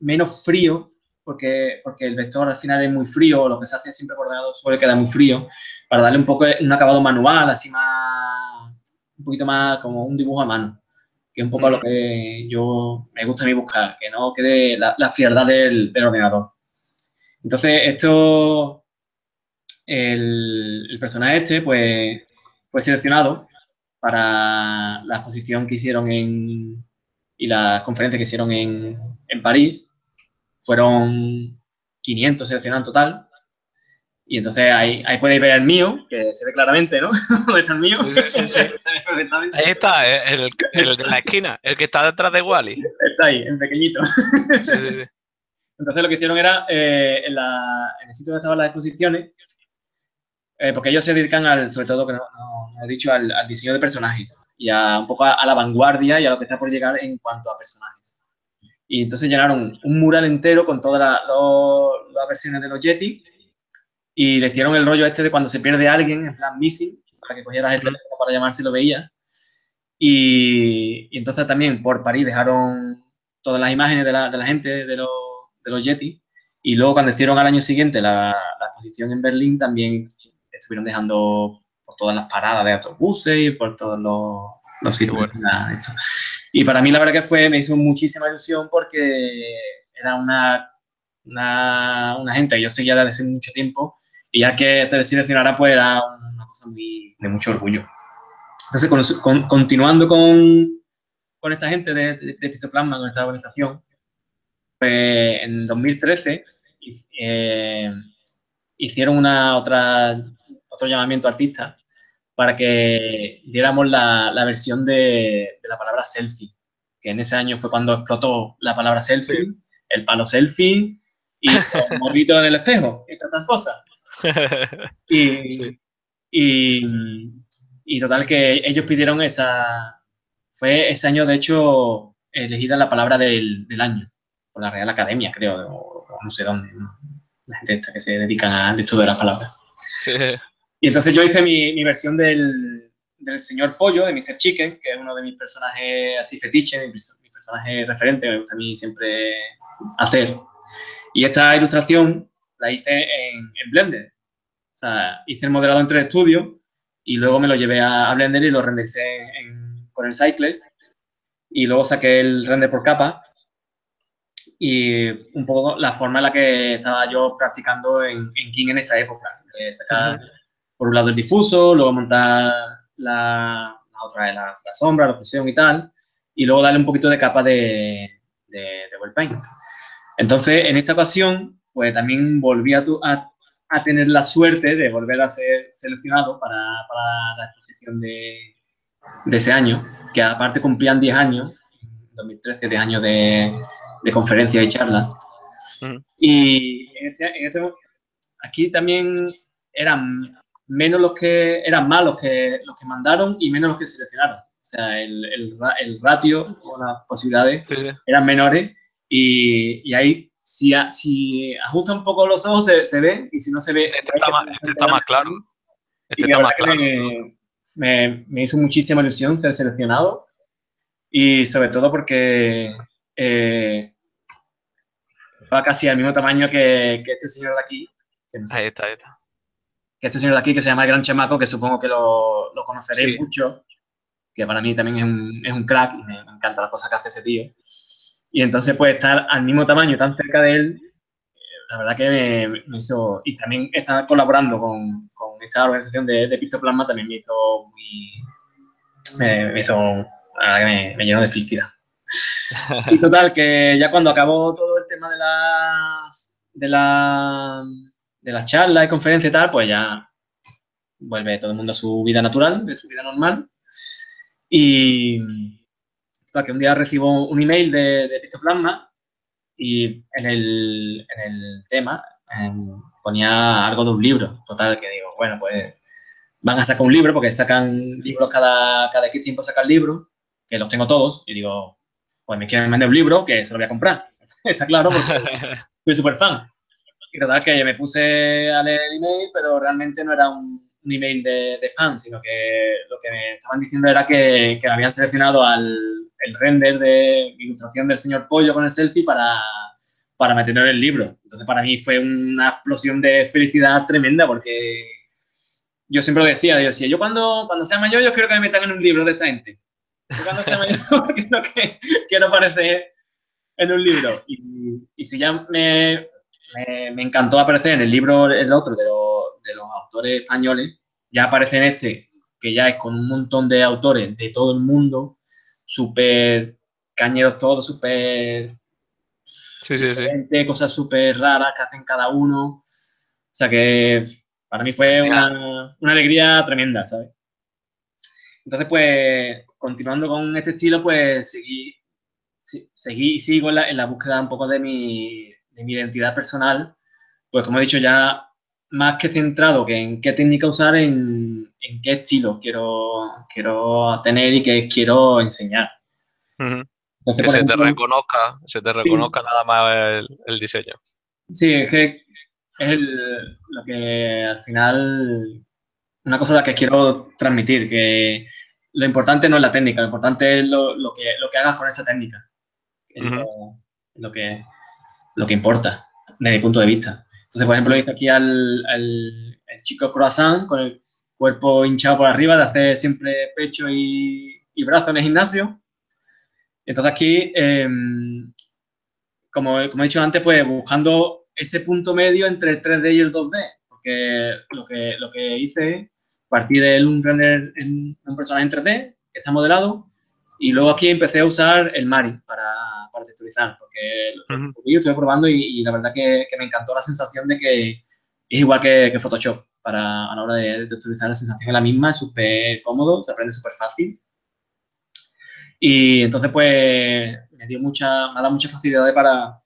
menos frío, porque, porque el vector al final es muy frío, lo que se hace siempre por ordenador suele quedar muy frío, para darle un poco un acabado manual, así más, un poquito más como un dibujo a mano, que es un poco mm. lo que yo me gusta a mí buscar, que no quede la, la frialdad del, del, ordenador. Entonces, esto, el, el personaje este, pues, fue seleccionado para la exposición que hicieron en, y la conferencia que hicieron en, en París. Fueron 500 seleccionados en total. Y entonces ahí, ahí podéis ver el mío, que se ve claramente, ¿no? ¿Dónde está el mío? Sí, sí, sí, se ve perfectamente. Ahí está, eh, el, el, de la esquina, el que está detrás de Wally. Está ahí, en pequeñito. Entonces lo que hicieron era, eh, en, la, en, el sitio donde estaban las exposiciones, eh, porque ellos se dedican al, sobre todo, que no, no, he dicho, al, al, diseño de personajes y a un poco a, a, la vanguardia y a lo que está por llegar en cuanto a personajes. Y entonces llenaron un mural entero con todas la, lo, las versiones de los Yeti y le hicieron el rollo este de cuando se pierde alguien, en plan missing, para que cogieras el teléfono para llamar si lo veía. Y, y, entonces también por París dejaron todas las imágenes de la, de la gente, de los, de los Yeti. Y luego cuando hicieron al año siguiente la, la exposición en Berlín también estuvieron dejando por todas las paradas de autobuses y por todos los, los sitios. Y para mí la verdad que fue, me hizo muchísima ilusión porque era una, una, una gente que yo seguía desde hace mucho tiempo y ya que te seleccionara pues era una cosa muy, de mucho orgullo. Entonces, con, con, continuando con, con, esta gente de, de, de Pistoplasma, con esta organización, pues en 2013 eh, hicieron una otra otro llamamiento a artistas para que diéramos la, la versión de, de, la palabra selfie, que en ese año fue cuando explotó la palabra selfie, sí. el palo selfie y morrito en el espejo y todas estas cosas. Y, sí. y, y, total que ellos pidieron esa, fue ese año de hecho elegida la palabra del, del año, por la Real Academia creo, o, o no sé dónde, ¿no? la gente esta que se dedican al estudio de las palabras. Y entonces yo hice mi, mi versión del, del, señor Pollo, de Mr. Chicken, que es uno de mis personajes así fetiche, mi, mi personaje referente, me gusta a mí siempre hacer. Y esta ilustración la hice en, en Blender. O sea, hice el modelado entre estudio y luego me lo llevé a, a Blender y lo rendericé en, con el Cycles. Y luego saqué el render por capa y un poco la forma en la que estaba yo practicando en, en King en esa época. Eh, sacar, uh -huh por un lado el difuso, luego montar la, la otra, la, la, sombra, la fusión y tal, y luego darle un poquito de capa de, de, de Well Paint. Entonces, en esta ocasión, pues también volví a, tu, a, a, tener la suerte de volver a ser seleccionado para, para la exposición de, de, ese año, que aparte cumplían 10 años, 2013, 10 años de, de conferencias y charlas. Uh -huh. Y en este, en este, aquí también eran menos los que eran más los que, los que mandaron y menos los que seleccionaron. O sea, el, el, el ratio o las posibilidades sí, sí. eran menores y, y, ahí si, si ajusta un poco los ojos se, ve y si no se ve... Este, está, más, este está más claro. Este está más claro. Me, me, hizo muchísima ilusión ser seleccionado y sobre todo porque eh, va casi al mismo tamaño que, que este señor de aquí. Que ahí está, ahí está. Que este señor de aquí que se llama el Gran Chamaco, que supongo que lo, lo conoceréis mucho, que para mí también es un, es un crack y me, encanta las cosas que hace ese tío. Y entonces, pues estar al mismo tamaño, tan cerca de él, la verdad que me, me hizo. Y también estar colaborando con, con esta organización de, de Pistoplasma también me hizo muy. Me, me hizo. La verdad que me, me llenó de felicidad. y total, que ya cuando acabó todo el tema de las, de la, de las charlas y conferencias y tal, pues ya vuelve todo el mundo a su vida natural, a su vida normal. Y total, que un día recibo un email de, de Pistoplasma y en el, en el tema ponía algo de un libro. Total, que digo, bueno, pues van a sacar un libro porque sacan libros cada, cada X tiempo sacan libros, que los tengo todos, y digo, pues me quieren vender un libro que se lo voy a comprar. Está claro, porque soy súper fan. Y total que me puse a leer el email, pero realmente no era un, email de, spam, sino que lo que me estaban diciendo era que, habían seleccionado al el render de ilustración del señor Pollo con el selfie para, para meterlo en el libro. Entonces para mí fue una explosión de felicidad tremenda porque yo siempre lo decía, yo decía, yo cuando, cuando sea mayor yo quiero que me metan en un libro de esta gente cuando sea mayor quiero que quiero aparecer en un libro. Y, y si ya me, me, encantó aparecer en el libro, el otro de, de los autores españoles, ya aparece en este, que ya es con un montón de autores de todo el mundo, súper cañeros todos, súper... Sí, sí, sí. Cosas súper raras que hacen cada uno. O sea que para mí fue una, una alegría tremenda, ¿sabes? Entonces, pues, continuando con este estilo, pues seguí, seguí y sigo en la, en la, búsqueda un poco de mi, de mi identidad personal, pues como he dicho ya, más que centrado que en qué técnica usar, en, en qué estilo quiero, quiero tener y qué quiero enseñar. Entonces, que se te reconozca, se te reconozca nada más el, el, diseño. Sí, es que es el, lo que al final una cosa la que quiero transmitir, que lo importante no es la técnica, lo importante es lo, lo, que, lo que hagas con esa técnica. Es lo, que, lo que importa, desde mi punto de vista. Entonces, por ejemplo, hice aquí al, al, chico croissant con el cuerpo hinchado por arriba, de hacer siempre pecho y, y brazo en el gimnasio. Entonces aquí, eh, como, como, he dicho antes, pues buscando ese punto medio entre el 3D y el 2D, porque lo que, lo que hice partí de un un personaje en 3D que está modelado y luego aquí empecé a usar el Mari para, para texturizar, porque yo estuve probando y, la verdad que, que, me encantó la sensación de que es igual que, que Photoshop. Para, a la hora de, texturizar la sensación es la misma, es súper cómodo, se aprende súper fácil. Y entonces pues me, dio mucha, me ha dado mucha facilidad para,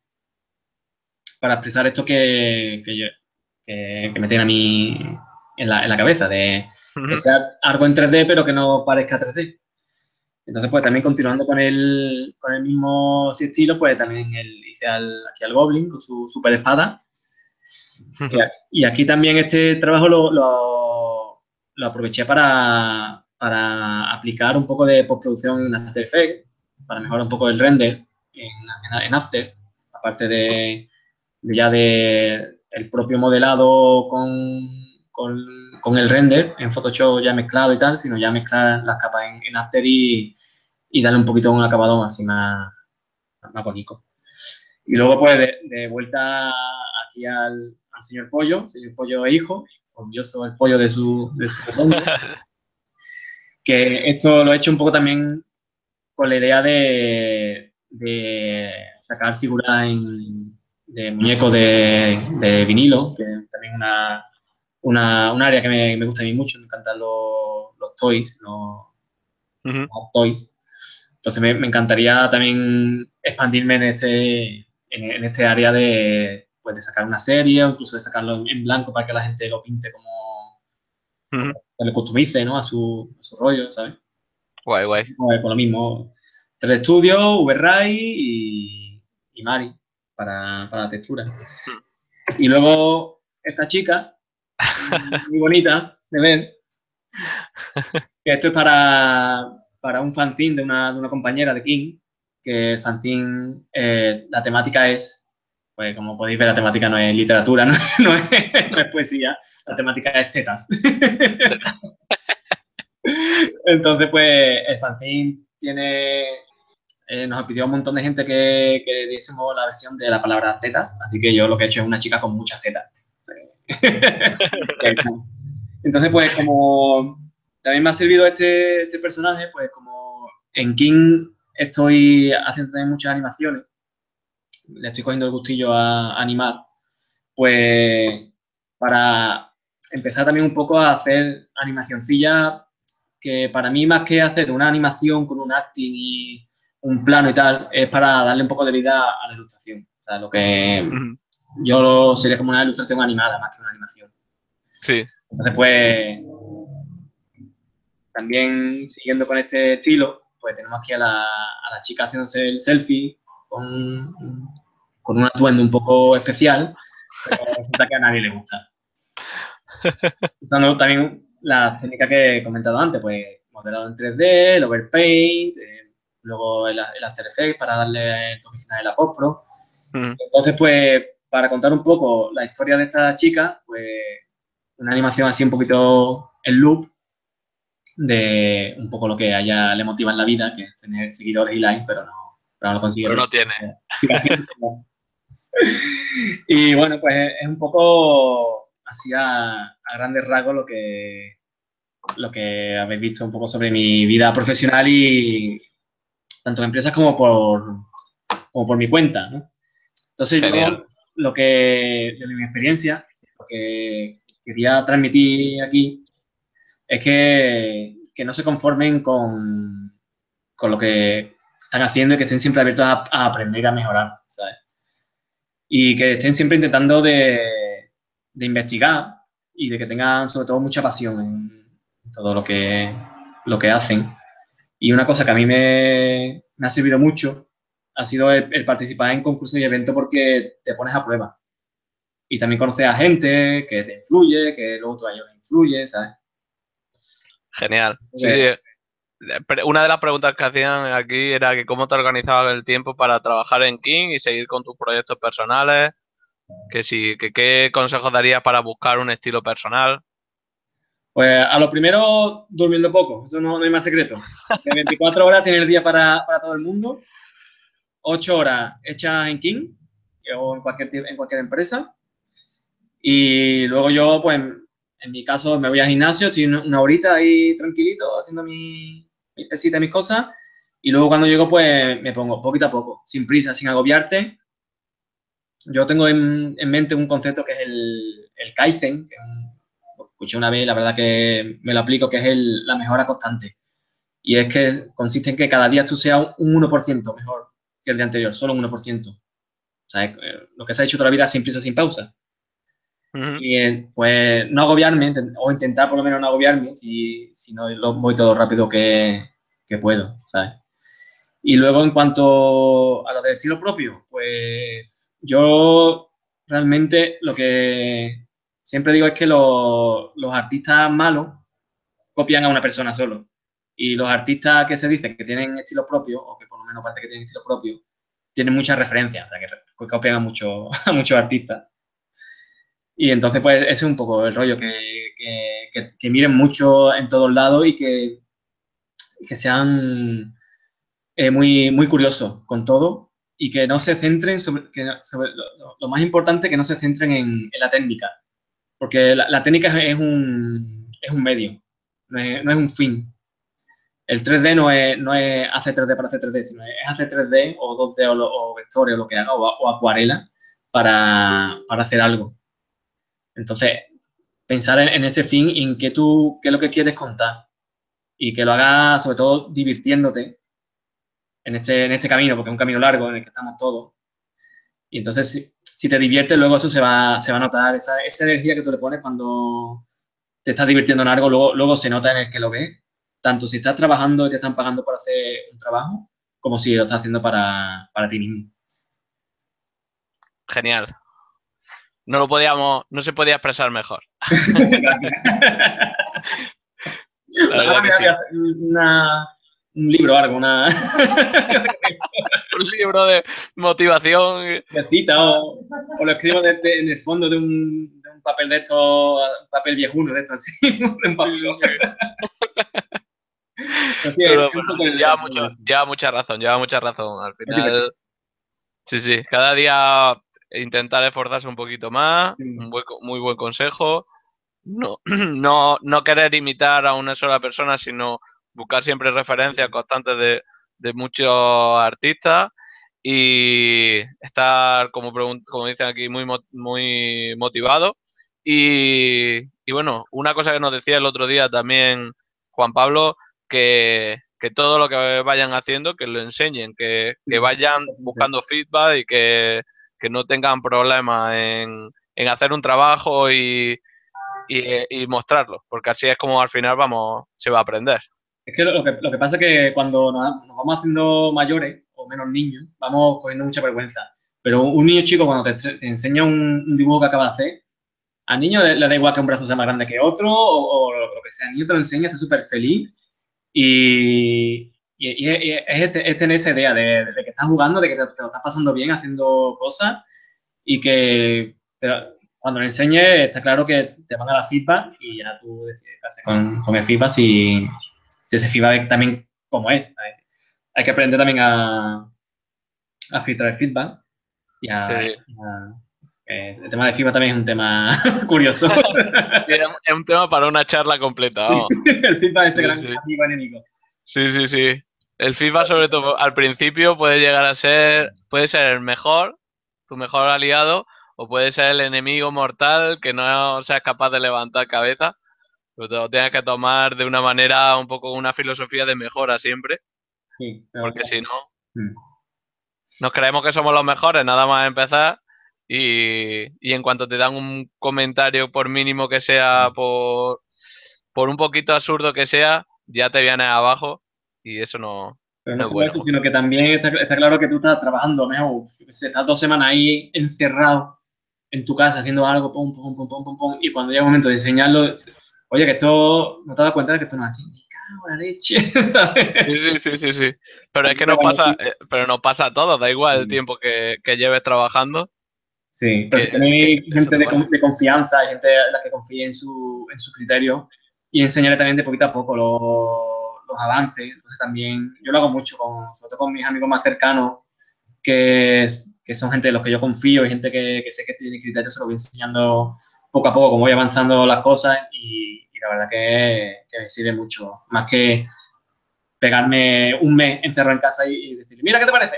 para expresar esto que, que, yo, que, que me tiene a mí en la, en la cabeza, de que sea algo en 3D pero que no parezca 3D. Entonces, pues también continuando con el, con el mismo estilo, pues también el, hice al, aquí al Goblin con su super espada. y, aquí también este trabajo lo, lo, lo aproveché para, para, aplicar un poco de postproducción en After Effects, para mejorar un poco el render en, en After, aparte de, de ya de el propio modelado con con, el render en Photoshop ya mezclado y tal, sino ya mezclar las capas en, After y, y, darle un poquito un acabado así más, más bonito. Y luego, pues, de, vuelta aquí al, señor Pollo, señor Pollo e hijo, orgulloso el pollo de su, de su que esto lo he hecho un poco también con la idea de, de sacar figuras de muñecos de, de, vinilo, que también una, una, un área que me, me, gusta a mí mucho, me encantan los, los toys, los, los, toys. Entonces me, me, encantaría también expandirme en este, en, en, este área de, pues, de sacar una serie o incluso de sacarlo en, blanco para que la gente lo pinte como, uh -huh. lo customice ¿no? a, su, a su rollo, ¿sabes? Guay, guay. Pues, por lo mismo, 3 Studio, VRAI y, y Mari. para, la textura. Y luego esta chica, muy bonita de ver, esto es para, para un fanzine de una, de una compañera de King, que el fanzine, eh, la temática es, pues como podéis ver, la temática no es literatura, no, es, poesía, la temática es tetas. Entonces, pues el fanzine tiene, eh, nos pidió un montón de gente que, que diésemos la versión de la palabra tetas, así que yo lo que he hecho es una chica con muchas tetas. Entonces, pues como también me ha servido este, este, personaje, pues como en King estoy haciendo también muchas animaciones, le estoy cogiendo el gustillo a, animar, pues para empezar también un poco a hacer animacioncilla que para mí más que hacer una animación con un acting y un plano y tal, es para darle un poco de vida a la ilustración. O sea, lo que yo sería como una ilustración animada más que una animación. Sí. Entonces, pues, también siguiendo con este estilo, pues tenemos aquí a la, a la chica haciéndose el selfie con, con, un atuendo un poco especial, pero resulta que a nadie le gusta. Usando también las técnicas que he comentado antes, pues modelado en 3D, el overpaint, eh, luego el, After Effects para darle el toque final de la postpro. Mm. Entonces, pues, para contar un poco la historia de esta chica, pues una animación así un poquito en loop, de un poco lo que a ella le motiva en la vida, que es tener seguidores y likes, pero no, pero no lo consigue. Pero no tiene. y bueno, pues es un poco así a, grandes rasgos lo que, lo que habéis visto un poco sobre mi vida profesional y tanto en empresas como por, como por mi cuenta. ¿no? Entonces, yo, lo que, desde mi experiencia, lo que quería transmitir aquí es que, no se conformen con, lo que están haciendo y que estén siempre abiertos a, aprender y a mejorar, ¿sabes? Y que estén siempre intentando de, investigar y de que tengan sobre todo mucha pasión en todo lo que, lo que hacen. Y una cosa que a mí me, ha servido mucho ha sido el, participar en concursos y eventos porque te pones a prueba. Y también conoces a gente que te influye, que luego tú a ellos influye, ¿sabes? Genial. Sí, sí. Una de las preguntas que hacían aquí era que cómo te organizabas el tiempo para trabajar en King y seguir con tus proyectos personales. Que que qué consejos darías para buscar un estilo personal. Pues a lo primero, durmiendo poco, eso no, hay más secreto. 24 horas tiene el día para, todo el mundo, 8 horas hechas en King o en cualquier, en cualquier empresa. Y luego yo, pues, en mi caso me voy al gimnasio, estoy una horita ahí tranquilito haciendo mi, mis pesitas, mis cosas. Y luego cuando llego, pues me pongo poquito a poco, sin prisa, sin agobiarte. Yo tengo en, mente un concepto que es el, el Kaizen, que escuché una vez, la verdad que me lo aplico, que es la mejora constante. Y es que consiste en que cada día tú seas un 1% mejor que el día anterior, solo un 1%. O sea, eh, lo que se ha hecho toda la vida sin prisa, sin pausa. Y eh, pues no agobiarme, o intentar por lo menos no agobiarme, si, si no lo voy todo rápido que, que puedo, ¿sabes? Y luego en cuanto a lo del estilo propio, pues yo realmente lo que siempre digo es que los, los artistas malos copian a una persona solo. Y los artistas que se dicen que tienen estilo propio, o que lo menos parece que tienen estilo propio, tienen muchas referencias, o sea, que copian a, mucho, a muchos artistas. Y entonces, pues, ese es un poco el rollo, que, que, miren mucho en todos lados y que, que sean eh, muy, muy curiosos con todo y que no se centren sobre, que sobre lo, más importante, que no se centren en, la técnica, porque la, técnica es un, es un medio, no es, no es, un fin. El 3D no es, no es hacer 3D para hacer 3D, sino es hacer 3D o 2D o, vectores o lo que haga, o, acuarela para, para hacer algo. Entonces, pensar en, ese fin y en qué tú, qué es lo que quieres contar. Y que lo hagas, sobre todo, divirtiéndote en este, en este camino, porque es un camino largo en el que estamos todos. Y entonces, si, te diviertes, luego eso se va, se va a notar, esa, esa, energía que tú le pones cuando te estás divirtiendo en algo, luego, luego se nota en el que lo ves, tanto si estás trabajando y te están pagando por hacer un trabajo, como si lo estás haciendo para, para ti mismo. genial. No lo podíamos, no se podía expresar mejor. La verdad que sí. una, un libro o algo, una... un libro de motivación. De cita, o, o lo escribo desde, en el fondo de un, de un papel de estos, un papel viejuno de estos así, un papel. Así, Pero, bueno, lleva, mucho, lleva mucha razón, lleva mucha razón. Al final, sí, sí, cada día intentar esforzarse un poquito más, un buen, muy buen consejo. No, no, no querer imitar a una sola persona, sino buscar siempre referencias constantes de, de muchos artistas y estar, como, como dicen aquí, muy, muy motivado. Y, y, bueno, una cosa que nos decía el otro día también Juan Pablo, que, que todo lo que vayan haciendo, que lo enseñen, que, que vayan buscando feedback y que, que no tengan problemas en, en, hacer un trabajo y, y, y, mostrarlo, porque así es como al final vamos, se va a aprender. Es que lo que, lo que pasa es que cuando nos, nos, vamos haciendo mayores o menos niños, vamos cogiendo mucha vergüenza. Pero un niño chico, cuando te, te enseña un, un, dibujo que acaba de hacer, al niño le, le, da igual que un brazo sea más grande que otro o, o lo que sea. El niño te lo enseña, está súper feliz y, y, y, es, este, es, tener esa idea de, de, que estás jugando, de que te, te, lo estás pasando bien haciendo cosas y que te, cuando le enseñes está claro que te van a dar feedback y ya tú decides qué hacer con, con el feedback si si ese feedback también como es. Hay que aprender también a, a filtrar el feedback. Y a, sí. a, eh, el tema de feedback también es un tema curioso. es un tema para una charla completa. Vamos. el feedback es sí, gran sí. amigo enemigo. Sí, sí, sí. El feedback, sobre todo al principio, puede llegar a ser, puede ser el mejor, tu mejor aliado, o puede ser el enemigo mortal que no seas capaz de levantar cabeza. Pero te lo tienes que tomar de una manera, un poco una filosofía de mejora siempre. Sí. Porque si no, mm. nos creemos que somos los mejores, nada más empezar. Y, y, en cuanto te dan un comentario, por mínimo que sea, por, por un poquito absurdo que sea, ya te vienes abajo y eso no. Pero no, no bueno. eso, sino que también está, está, claro que tú estás trabajando, mejor, estás dos semanas ahí encerrado en tu casa haciendo algo, pum, pum, pum, pum, pum, pum, y cuando llega el momento de enseñarlo, oye, que esto, no te das cuenta de que esto no es así, me cago en la leche, ¿sabes? Sí, sí, sí, sí, Pero es que nos pasa, eh, pero nos pasa a todos, da igual el tiempo que, que lleves trabajando. Sí, pero si tenéis gente de, de, confianza, hay gente a la que confíe en su, en su criterio y enseñarle también de poquito a poco los, los avances. Entonces también, yo lo hago mucho, con, sobre todo con mis amigos más cercanos, que, que son gente de los que yo confío y gente que, que sé que tiene criterio, se lo voy enseñando poco a poco como voy avanzando las cosas y, y la verdad que, que, me sirve mucho. Más que pegarme un mes encerrado en casa y, y decir, mira, ¿qué te parece?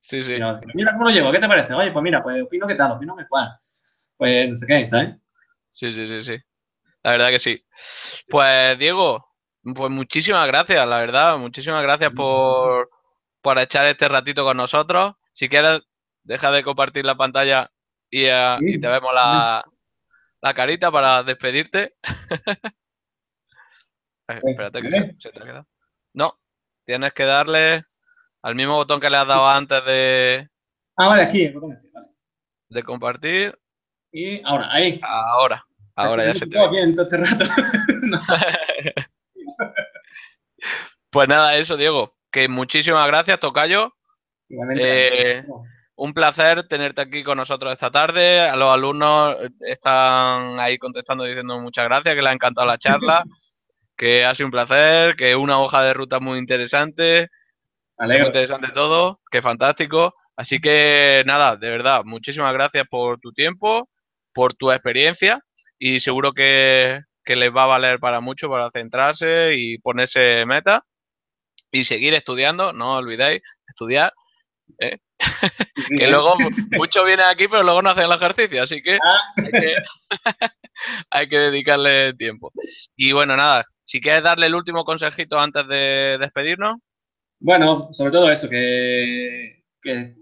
Sí, sí. Sino, mira cómo lo llevo, ¿qué te parece? Oye, pues mira, pues opino que tal, opino que cual. Pues no sé qué, ¿sabes? Sí, sí, sí, sí. La verdad que sí. Pues Diego, pues muchísimas gracias, la verdad. Muchísimas gracias por, por echar este ratito con nosotros. Si quieres, deja de compartir la pantalla y, uh, sí. y te vemos la, la carita para despedirte. eh, espérate que se, se te ha quedado. No, tienes que darle al mismo botón que le has dado antes de. Ah, vale, aquí, el botón este, vale. De compartir. Y ahora, ahí. Ahora, ahora ya se te. aquí en todo este rato. pues nada, eso, Diego. Que muchísimas gracias, Tocayo. Igualmente. Eh, un placer tenerte aquí con nosotros esta tarde. A los alumnos están ahí contestando diciendo muchas gracias, que les ha encantado la charla, que ha sido un placer, que una hoja de ruta muy interesante. Alegro. Muy interesante todo, que fantástico. Así que nada, de verdad, muchísimas gracias por tu tiempo, por tu experiencia y seguro que, que les va a valer para mucho para centrarse y ponerse meta y seguir estudiando, no olvidéis, estudiar. ¿eh? Sí, que luego muchos vienen aquí, pero luego no hacen el ejercicio, así que, ah. hay, que hay que dedicarle tiempo. Y bueno, nada, si quieres darle el último consejito antes de despedirnos. Bueno, sobre todo eso, que, que,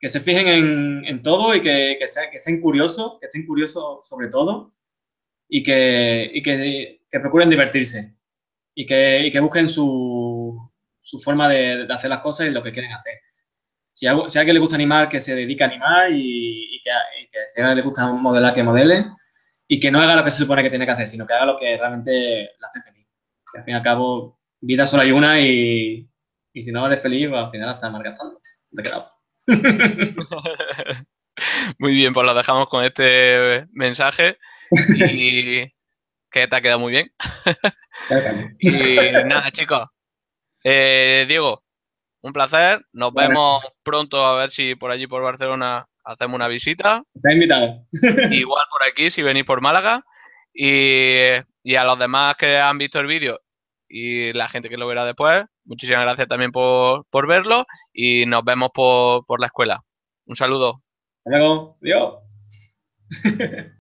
que se fijen en, en todo y que, que, sean, que sean curiosos, que estén curiosos sobre todo y que, y que, que procuren divertirse y que, y que busquen su, su forma de, de, hacer las cosas y lo que quieren hacer. si a, alguien le gusta animar, que se dedique a animar y, que, si a alguien le gusta modelar, que modele y que no haga lo que se supone que tiene que hacer, sino que haga lo que realmente le hace feliz. Que al fin y al cabo, vida solo hay una y, si no eres feliz, pues, al final estás malgastando. Te quedado. Muy bien, pues lo dejamos con este mensaje y que te ha quedado muy bien. y nada, chicos. Eh, Diego, un placer. Nos vemos pronto a ver si por allí por Barcelona hacemos una visita. Está invitado. Igual por aquí si venís por Málaga. Y, a los demás que han visto el vídeo y la gente que lo verá después, muchísimas gracias también por, verlo y nos vemos por, por la escuela. Un saludo. Hasta luego. Adiós.